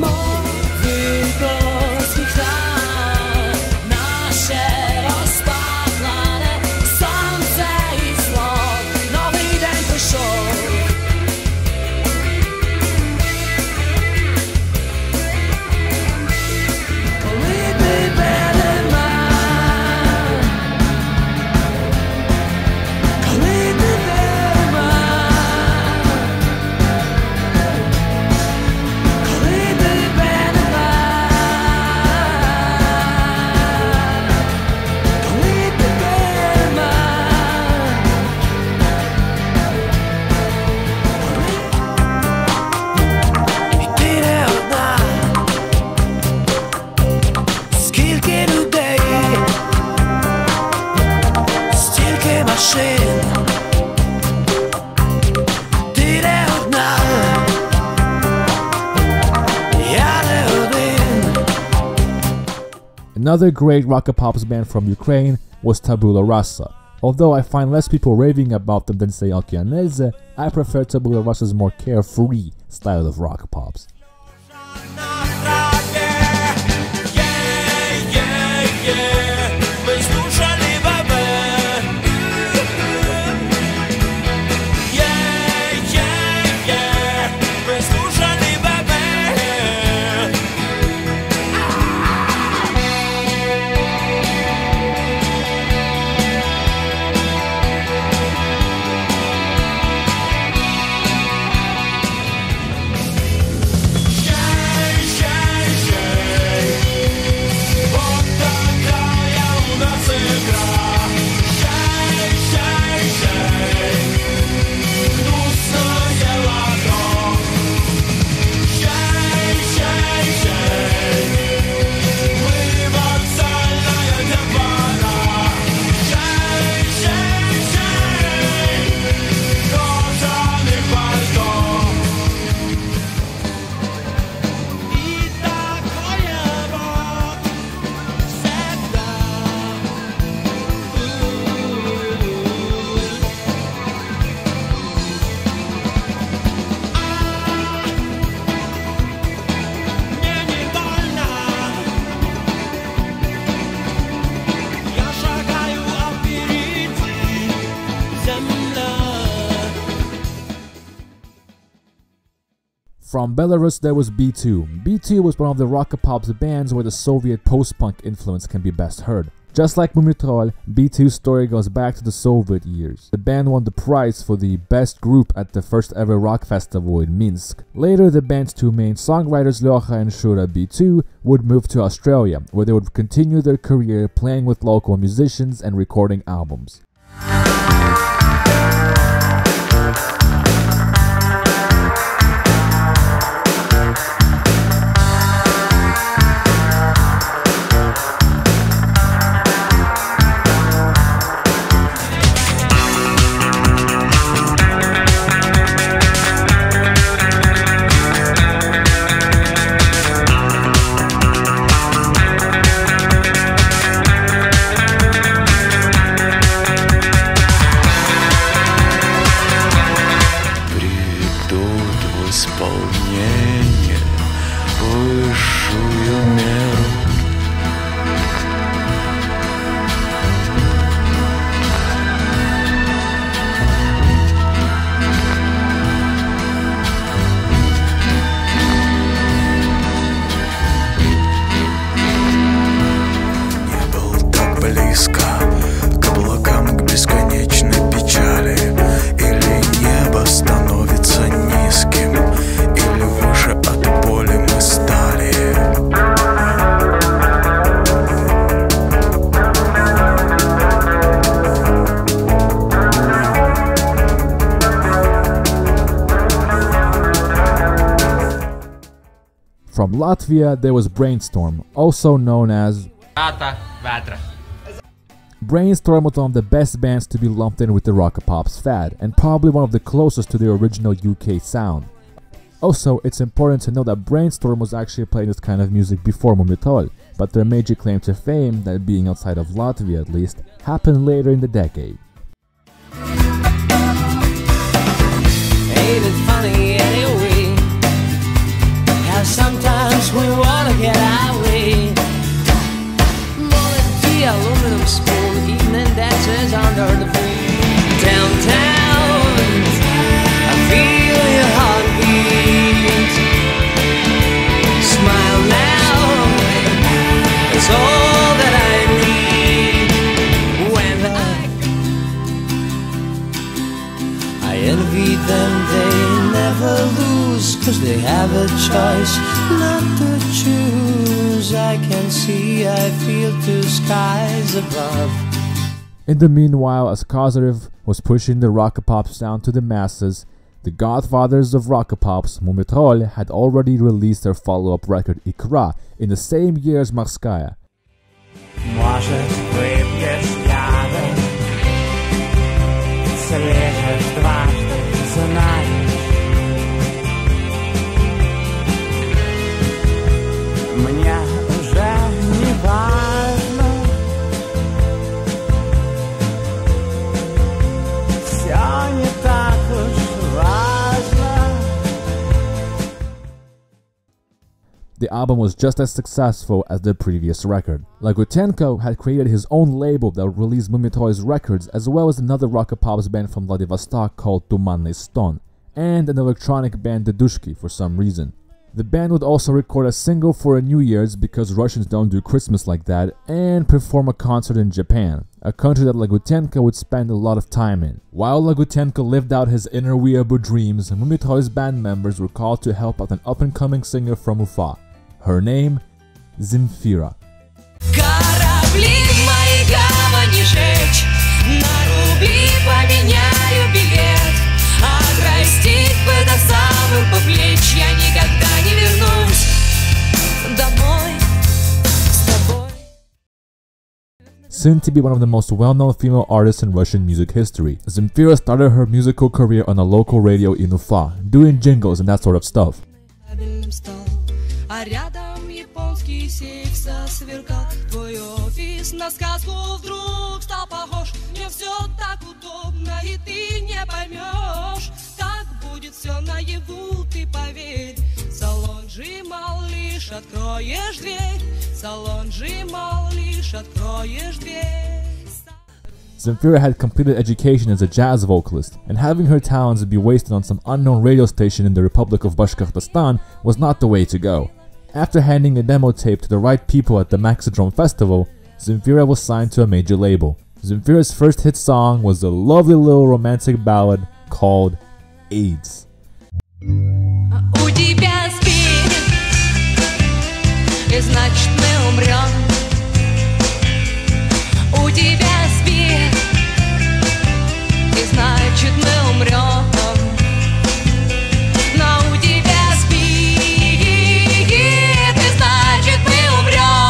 Another great rock and Rockapops band from Ukraine was Tabula Rasa. Although I find less people raving about them than say Okean Elzy, I prefer Tabula Rasa's more carefree style of Rockapops.
Мы
From Belarus, there was B2. B2 was one of the Rockapop's bands where the Soviet post-punk influence can be best heard. Just like Mumiy Troll, B2's story goes back to the Soviet years. The band won the prize for the best group at the first ever rock festival in Minsk. Later, the band's two main songwriters, Lyova and Shura B2, would move to Australia, where they would continue their career playing with local musicians and recording albums. Latvia, there was Brainstorm, also known as
Prāta Vētra.
Brainstorm was one of the best bands to be lumped in with the Rockapops fad, and probably one of the closest to the original UK sound. Also, it's important to know that Brainstorm was actually playing this kind of music before Mumiy Troll, but their major claim to fame, that being outside of Latvia at least, happened later in the decade.
Ain't sometimes we wanna get our way. Molly tea, aluminum spoon, evening dances under the moon. Downtown, I feel your heartbeat. Smile now, it's all that I need. When I I envy them, they never lose, cause they have a choice not to choose. I can see, I feel two skies above.
In the meanwhile, as Kozyrev was pushing the Rockapop sound to the masses, the godfathers of Rockapops, Mumiy Troll, had already released their follow-up record Ikra in the same year as
Morskaya.
The album was just as successful as the previous record. Lagutenko had created his own label that would release Mumiy Troll's records as well as another rock and pops band from Vladivostok called Tumanny Ston, and an electronic band Dedushki for some reason. The band would also record a single for a New Year's because Russians don't do Christmas like that and perform a concert in Japan, a country that Lagutenko would spend a lot of time in. While Lagutenko lived out his inner weeaboo dreams, Mumiy Troll's band members were called to help out an up-and-coming singer from Ufa. Her name? Zemfira.
Поменяю билет, а бы до самых
Soon to be one of the most well-known female artists in Russian music history, Zemfira started her musical career on a local radio in Ufa, doing jingles and that sort of stuff.
откроешь дверь, салон Джимал, лишь откроешь дверь.
Zemfira had completed education as a jazz vocalist, and having her talents be wasted on some unknown radio station in the Republic of Bashkortostan was not the way to go. After handing a demo tape to the right people at the Maxidrom Festival, Zemfira was signed to a major label. Zemfira's first hit song was a lovely little romantic ballad called AIDS
У тебя спит И значит мы умрем У тебя спит И значит мы умрем Но у тебя спит И значит мы умрем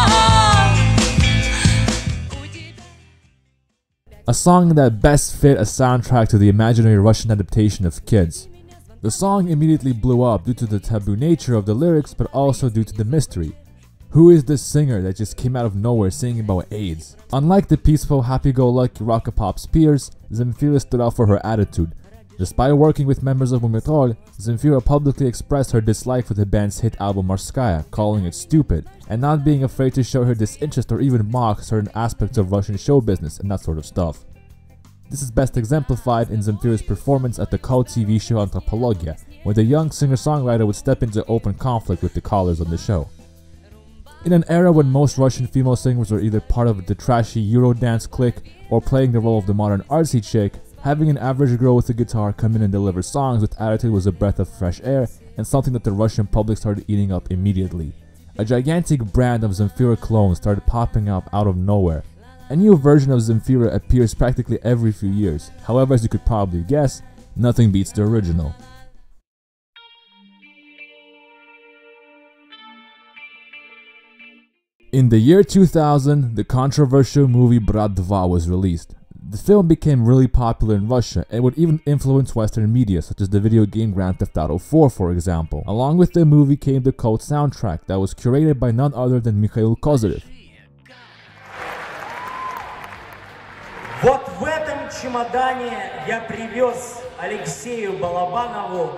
A song that best fit a soundtrack to the imaginary Russian adaptation of Kids. The song immediately blew up due to the taboo nature of the lyrics, but also due to the mystery. Who is this singer that just came out of nowhere singing about AIDS? Unlike the peaceful, happy-go-lucky rock-a-pop's peers, Zemfira stood out for her attitude. Despite working with members of Mumiy Troll, Zemfira publicly expressed her dislike for the band's hit album Morskaya, calling it stupid, and not being afraid to show her disinterest or even mock certain aspects of Russian show business and that sort of stuff. This is best exemplified in Zemfira's performance at the cult TV show Anthropologia, where the young singer-songwriter would step into open conflict with the callers on the show. In an era when most Russian female singers were either part of the trashy Eurodance clique or playing the role of the modern artsy chick, having an average girl with a guitar come in and deliver songs with attitude was a breath of fresh air and something that the Russian public started eating up immediately. A gigantic brand of Zemfira clones started popping up out of nowhere. A new version of Zemfira appears practically every few years. However, as you could probably guess, nothing beats the original. In the year 2000, the controversial movie Brat 2 was released. The film became really popular in Russia and would even influence Western media, such as the video game Grand Theft Auto 4, for example. Along with the movie came the cult soundtrack that was curated by none other than Mikhail Kozyrev.
Вот в этом чемодане я привез Алексею Балабанову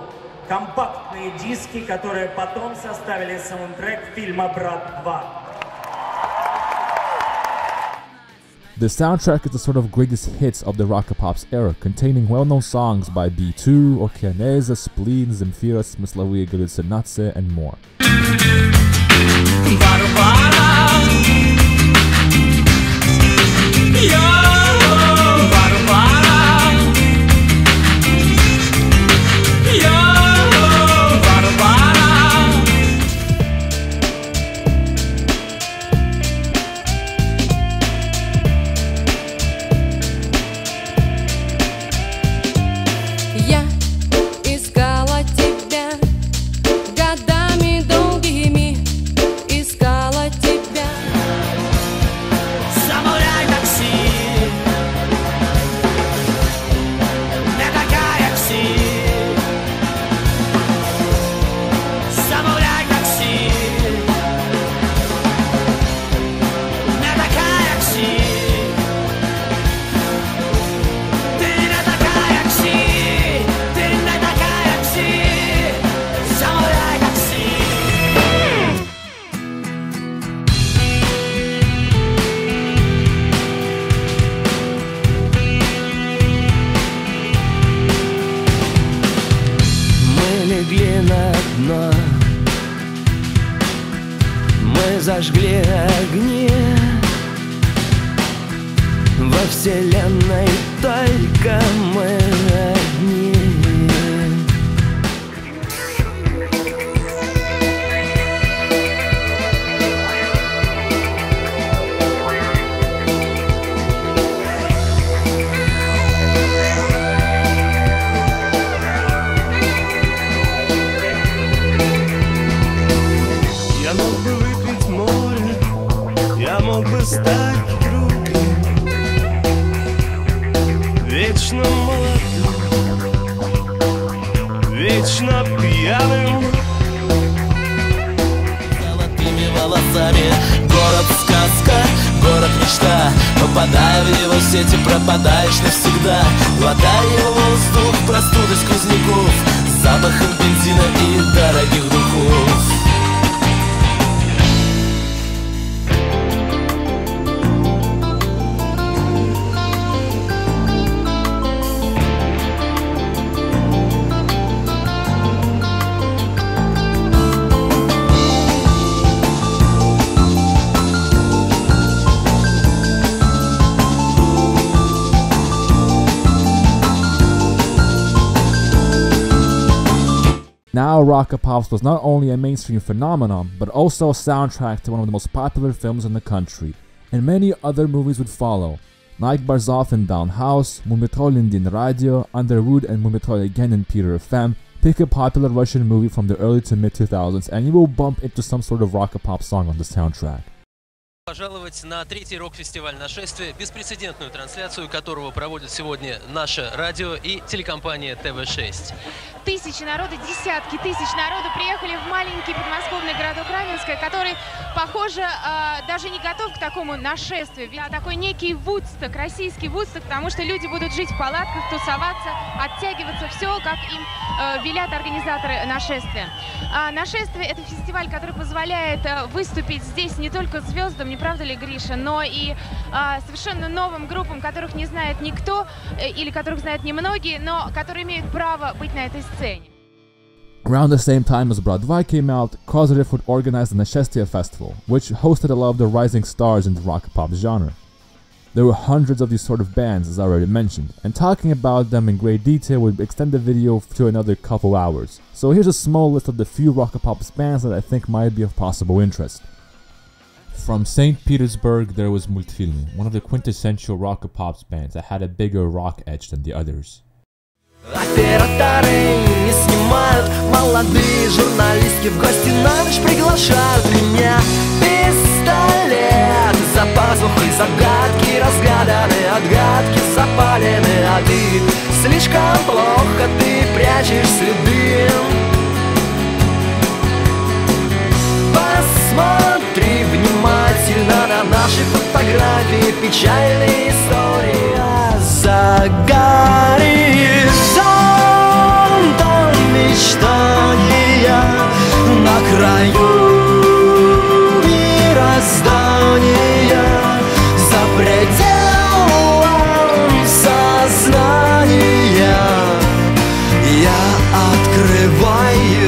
компактные диски, которые потом составили саундтрек фильма «Брат 2».
The soundtrack is the sort of greatest hits of the Rockapops era, containing well-known songs by B2, Okean Elzy, Spleen, Zemfira, Smyslovye Gallyutsinatsii, and more.
Зажгли огни Во вселенной только мы Попадая в его сети, пропадаешь навсегда. Глотая его воздух, простуды сквозняков Запахом бензина и дорогих
Now, Rockapops was not only a mainstream phenomenon, but also a soundtrack to one of the most popular films in the country, and many other movies would follow, like Borzov in Down House, Mumiy Troll in Din Radio, Underwood and Mumiy Troll again in Peter FM. Pick a popular Russian movie from the early to mid 2000s, and you will bump into some sort of Rockapop song on the soundtrack.
Пожаловать на третий рок-фестиваль «Нашествие», беспрецедентную трансляцию которого проводят сегодня наше радио и телекомпания ТВ-6.
Тысячи народа, десятки тысяч народу приехали в маленький подмосковный городок Раменское, который, похоже, э, даже не готов к такому нашествию. Ведь такой некий вудсток, российский вудсток, потому что люди будут жить в палатках, тусоваться, оттягиваться, все, как им э, велят организаторы нашествия. А нашествие – это фестиваль, который позволяет выступить здесь не только звездам, не правда ли, Гриша? Но и а, совершенно новым группам, которых не знает никто э, или которых знают немногие, но которые имеют право быть на этой сцене.
Around the same time as Brat 2 came out, Kozyrev would organize the Nashestvie Festival, which hosted a lot of the rising stars in the rock pop genre. There were hundreds of these sort of bands, as I already mentioned, and talking about them in great detail would extend the video to another couple hours. So here's a small list of the few rock pop bands that I think might be of possible interest. From St. Petersburg, there was Multfilmy, one of the quintessential rock pop bands that had a bigger rock edge than the others.
Операторы Посмотри внимательно на наши фотографии Печальная история за горизонтом Мечтания на краю мироздания За пределом сознания. Я открываю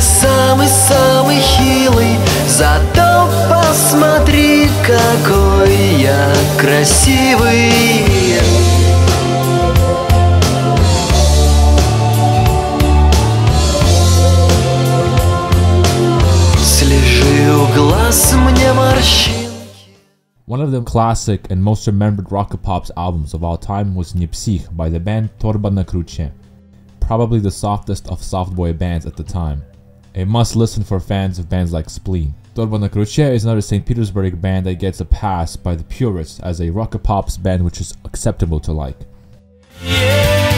Самый-самый хилый, зато посмотри, какой я красивый.
One of the classic and most remembered rock pop's albums of all time was Nipsich by the band Torba-na-Kruche, probably the softest of soft boy bands at the time. A must listen for fans of bands like Spleen. Torba-na-Kruche is another St. Petersburg band that gets a pass by the purists as a rock-a-pops band which is acceptable to like. Yeah.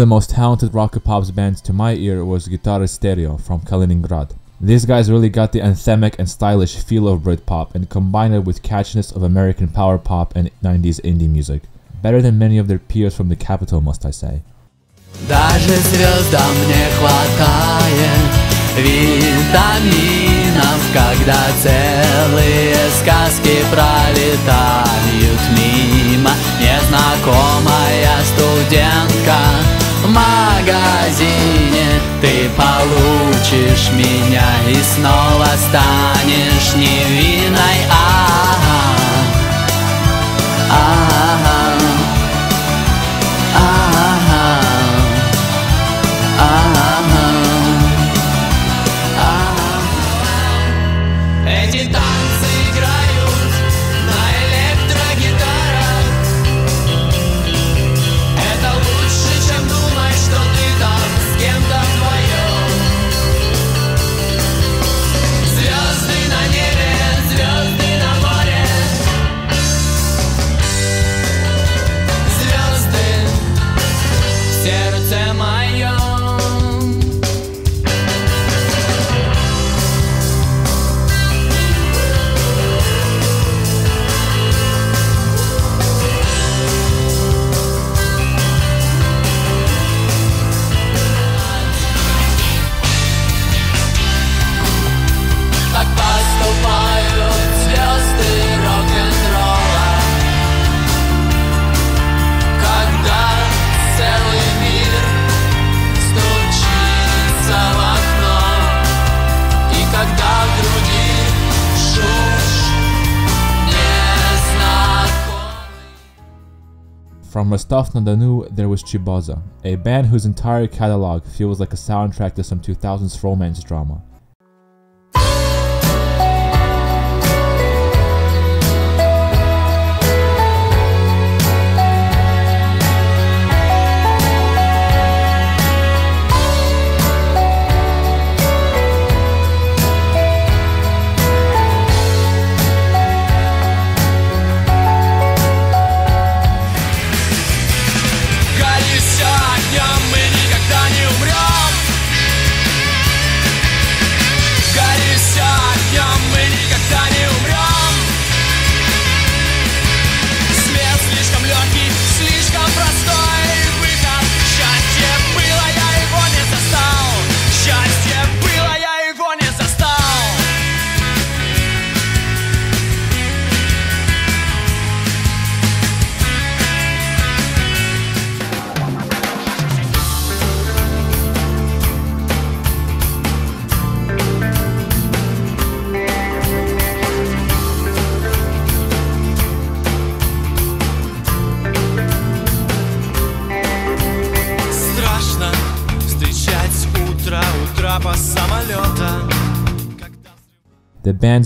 the most talented rock and pops bands to my ear was Guitar Stereo from Kaliningrad. These guys really got the anthemic and stylish feel of Britpop and combined it with catchiness of American power pop and 90s indie music. Better than many of their peers from the capital, must I say.
Даже звездам не хватает витаминов, когда целые сказки пролетают мимо. Незнакомая студентка в магазине, ты получишь меня и снова станешь невинной. А-а-а. А-а-а. Эти На
Donu, there was Cheboza, a band whose entire catalog feels like a soundtrack to some 2000s romance drama.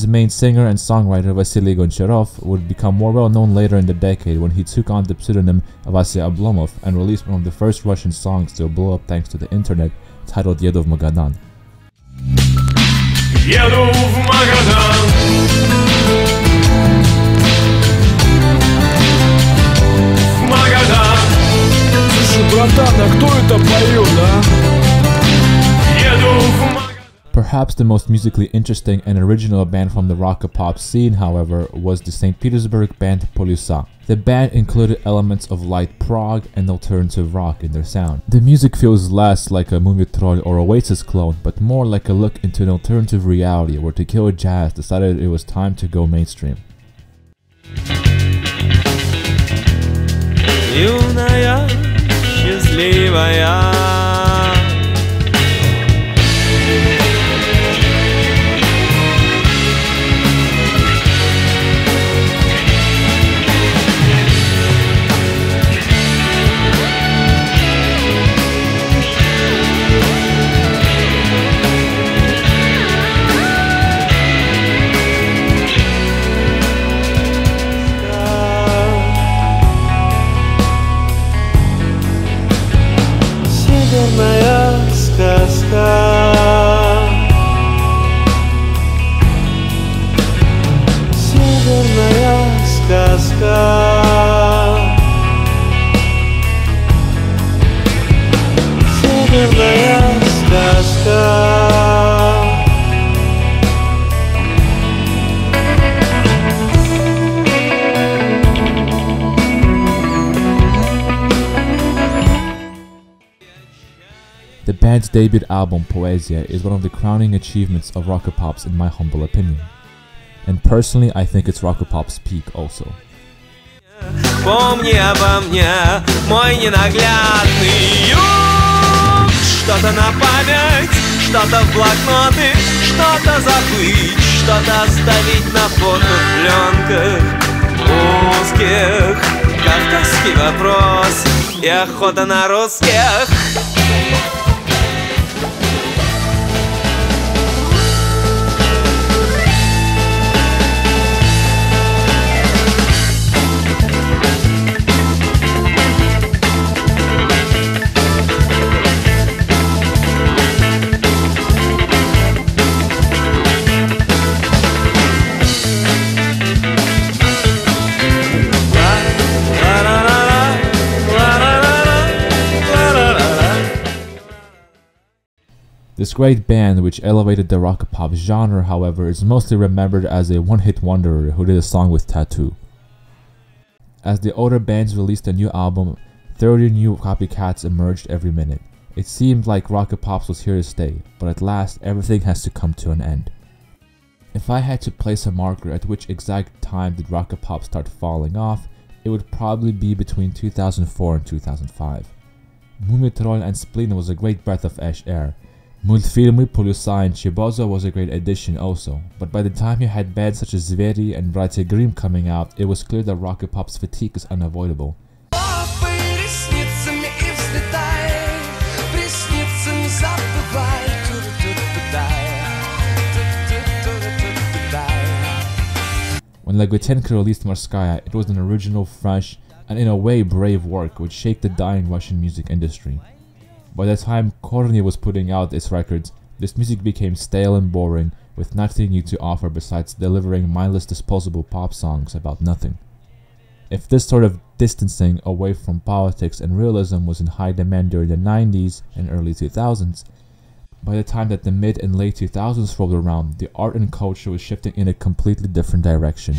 Main singer and songwriter Vasily Goncharov would become more well known later in the decade when he took on the pseudonym Vasya Oblomov and released one of the first Russian songs to blow up thanks to the internet, titled Yedu v Magadan.
Братан, а кто это поет, а?
Еду в
Perhaps the most musically interesting and original band from the rock pop scene, however, was the St. Petersburg band Polusa. The band included elements of light prog and alternative rock in their sound. The music feels less like a Mumiy Troll or Oasis clone, but more like a look into an alternative reality where Tequilajazzz decided it was time to go mainstream.
Юная, счастливая Alaska
The band's debut album, Poesia, is one of the crowning achievements of Rockapops in my humble opinion. And personally, I think it's Rocker Pop's peak also.
Помни обо мне, мой ненаглядный юг. Что-то на память, что-то в блокноты Что-то забыть, что-то оставить на фотопленках. Узких, кавказский вопрос И охота на русских
great band, which elevated the rock pop genre, however, is mostly remembered as a one hit wonder who did a song with Tattoo. As the older bands released a new album, 30 new copycats emerged every minute. It seemed like Rockapops was here to stay, but at last everything has to come to an end. If I had to place a marker at which exact time did Rocket Pop start falling off, it would probably be between 2004 and 2005. Mumiy Troll and Spleen was a great breath of fresh air. Multfilmy Polusai and Cheboza was a great addition also, but by the time you had bands such as Zveri and Bratya Grimm coming out, it was clear that rocket pop's fatigue is unavoidable. When Lagutenko released Morskaya, it was an original, fresh, and in a way brave work which shaped the dying Russian music industry. By the time Korny was putting out its records, this music became stale and boring, with nothing new to offer besides delivering mindless disposable pop songs about nothing. If this sort of distancing away from politics and realism was in high demand during the 90s and early 2000s, by the time that the mid and late 2000s rolled around, the art and culture was shifting in a completely different direction.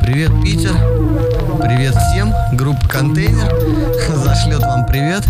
Привет, Питер. Привет всем. Группа Контейнер зашлет вам привет.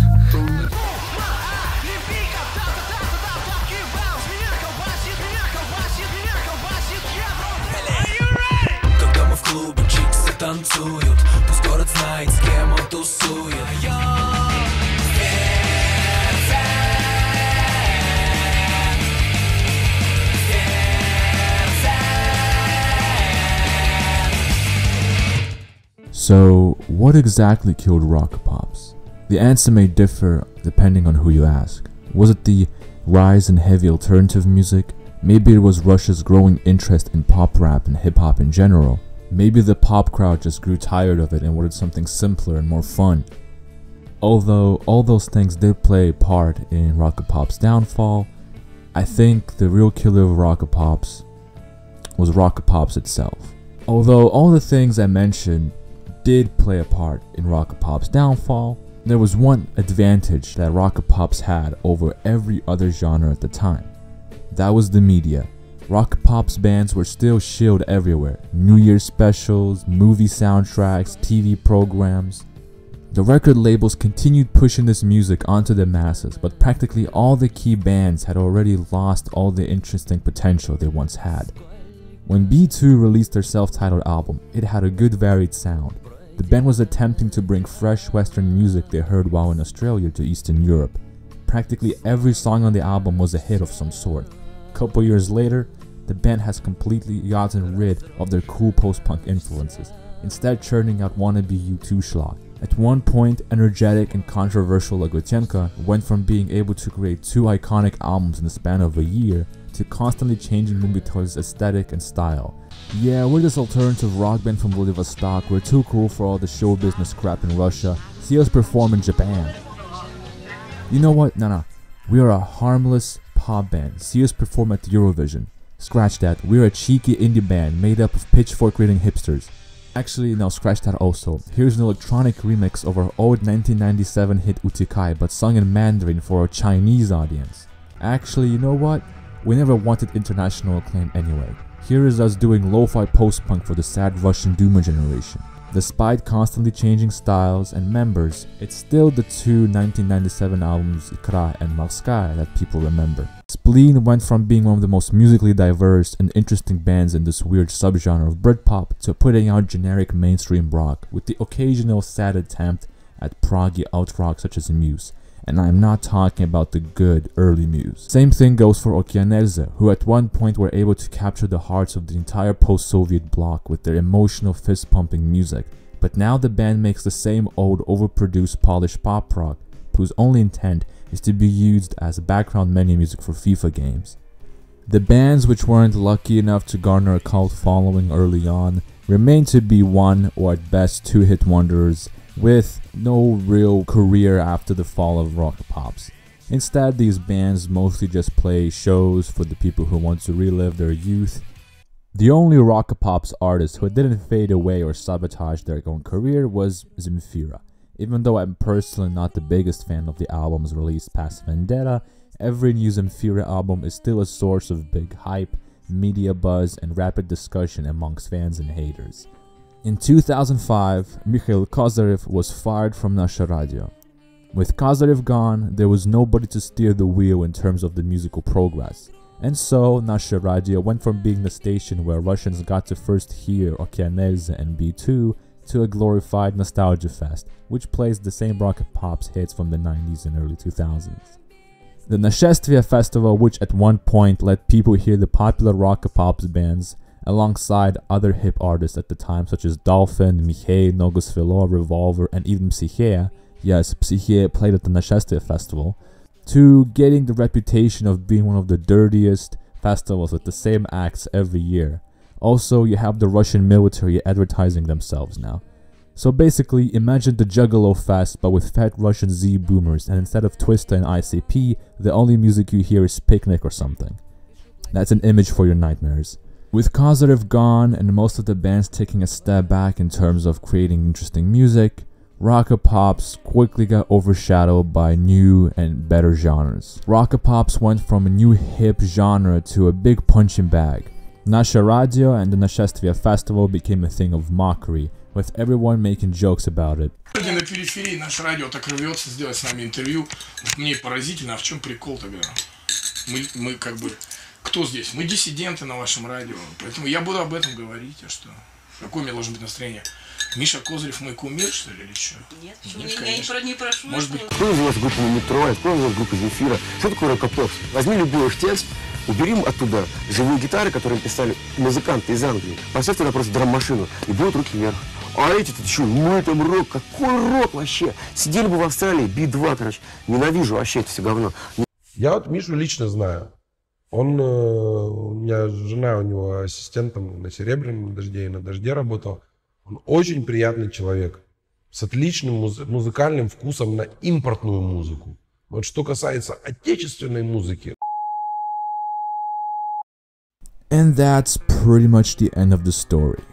So, what exactly killed rock pops? The answer may differ depending on who you ask. Was it the rise in heavy alternative music? Maybe it was Russia's growing interest in pop rap and hip hop in general. Maybe the pop crowd just grew tired of it and wanted something simpler and more fun. Although all those things did play a part in Rocket Pop's downfall, I think the real killer of Rockapops was Rockapops itself. Although all the things I mentioned did play a part in Rocket Pop's downfall, There was one advantage that Rock Pops had over every other genre at the time. That was the media. Rock Pop's bands were still shilled everywhere. New Year's specials, movie soundtracks, TV programs. The record labels continued pushing this music onto the masses, but practically all the key bands had already lost all the interesting potential they once had. When B2 released their self-titled album, it had a good varied sound. The band was attempting to bring fresh western music they heard while in Australia to Eastern Europe. Practically every song on the album was a hit of some sort. A Couple years later, the band has completely gotten rid of their cool post-punk influences, instead churning out wannabe U2 schlock. At one point, energetic and controversial Lagutenko went from being able to create two iconic albums in the span of a year to constantly changing Mumiy Troll's aesthetic and style. Yeah, we're this alternative rock band from Vladivostok, we're too cool for all the show business crap in Russia, see us perform in Japan. You know what? No, no. We are a harmless pop band. See us perform at the Eurovision. Scratch that. We're a cheeky indie band made up of pitchfork reading hipsters. Actually, no, scratch that also. Here's an electronic remix of our old 1997 hit Utekai, but sung in Mandarin for a Chinese audience. Actually, you know what? We never wanted international acclaim anyway. Here is us doing lo-fi post-punk for the sad Russian Duma generation. Despite constantly changing styles and members, it's still the two 1997 albums Ikra and Morskaya that people remember. Spleen went from being one of the most musically diverse and interesting bands in this weird subgenre of Britpop to putting out generic mainstream rock with the occasional sad attempt at proggy alt rock such as Muse. And I'm not talking about the good early Muse. Same thing goes for Okean Elzy, who at one point were able to capture the hearts of the entire post-Soviet bloc with their emotional fist-pumping music. But now the band makes the same old overproduced polished pop rock, whose only intent is to be used as background menu music for FIFA games. The bands which weren't lucky enough to garner a cult following early on remain to be one or at best two hit wonders with no real career after the fall of rock pops. Instead, these bands mostly just play shows for the people who want to relive their youth. The only rock pops artist who didn't fade away or sabotage their own career was Zemfira. Even though I'm personally not the biggest fan of the albums released past Vendetta, every new Zemfira album is still a source of big hype, media buzz, and rapid discussion amongst fans and haters. In 2005, Mikhail Kozyrev was fired from Nasha Radio. With Kozyrev gone, there was nobody to steer the wheel in terms of the musical progress. And so, Nasha Radio went from being the station where Russians got to first hear Okean Elzy and B2 to a glorified nostalgia fest, which plays the same rock and pops hits from the 90s and early 2000s. The Nashestvie Festival, which at one point let people hear the popular rock and pops bands, alongside other hip artists at the time such as Dolphin, Mikhail, Nogu Svelo, Revolver, and even Psycheia, yes, Psycheia played at the Nashestvie Festival, to getting the reputation of being one of the dirtiest festivals with the same acts every year. Also, you have the Russian military advertising themselves now. So basically, imagine the Juggalo Fest but with fat Russian Z boomers, and instead of Twista and ICP, the only music you hear is Picnic or something. That's an image for your nightmares. With Kozyrev gone and most of the bands taking a step back in terms of creating interesting music, Rockapops quickly got overshadowed by new and better genres. Rockapops went from a new hip genre to a big punching bag. Nasha Radio and the Nashestvie Festival became a thing of mockery, with everyone making jokes about it.
На периферии наше радио так рвется сделать с нами интервью. Мне поразительно, а в чем прикол тогда? Мы, мы как бы Кто здесь? Мы диссиденты на вашем радио. Поэтому я буду об этом говорить. А что? Какое у меня должно быть настроение? Миша Козырев мой кумир, что ли, или что?
Нет, Нет я не, про, не прошу.
Может быть...
Кто
из
вас
группа
Метро,
кто
из вас группа Зефира? Что такое рокопопс? Возьми любой штекс, убери оттуда живые гитары, которые писали музыканты из Англии, поставь туда просто драм-машину, и будут руки вверх. А эти-то еще, мы там рок, какой рок вообще? Сидели бы в Австралии, Би-2, короче. Ненавижу вообще это все говно.
Я вот Мишу лично знаю. Он, э, у меня жена у него ассистентом на Серебряном дожде и на дожде работал. Он очень приятный человек. С отличным муз- музыкальным вкусом на импортную музыку. Вот что касается отечественной музыки.
And that's pretty much the end of the story.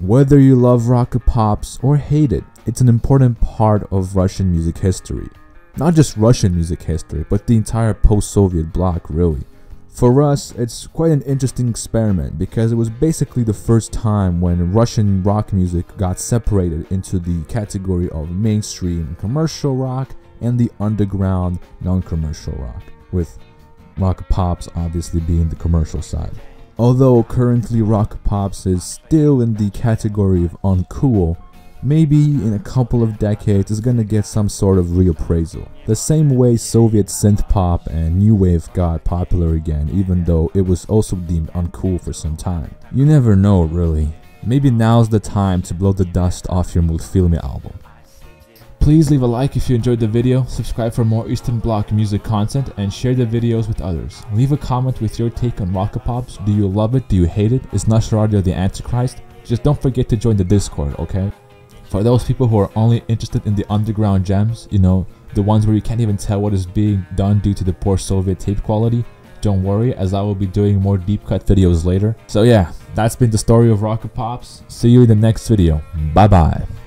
Whether you love rocket pops or hate it, it's an important part of Russian music history. Not just Russian music history, but the entire post-Soviet bloc really. For us, it's quite an interesting experiment because it was basically the first time when Russian rock music got separated into the category of mainstream commercial rock and the underground non-commercial rock, with rock pops obviously being the commercial side. Although currently rock pops is still in the category of uncool, maybe in a couple of decades it's gonna get some sort of reappraisal. The same way Soviet synth pop and new wave got popular again even though it was also deemed uncool for some time. You never know really. Maybe now's the time to blow the dust off your Multfilmy album. Please leave a like if you enjoyed the video, subscribe for more Eastern Bloc music content, and share the videos with others. Leave a comment with your take on Rockapops. Do you love it? Do you hate it? Is Nasha Radio the Antichrist? Just don't forget to join the Discord, okay? For those people who are only interested in the underground gems, you know, the ones where you can't even tell what is being done due to the poor Soviet tape quality, don't worry as I will be doing more deep cut videos later. So yeah, that's been the story of Rockapops. See you in the next video. Bye bye.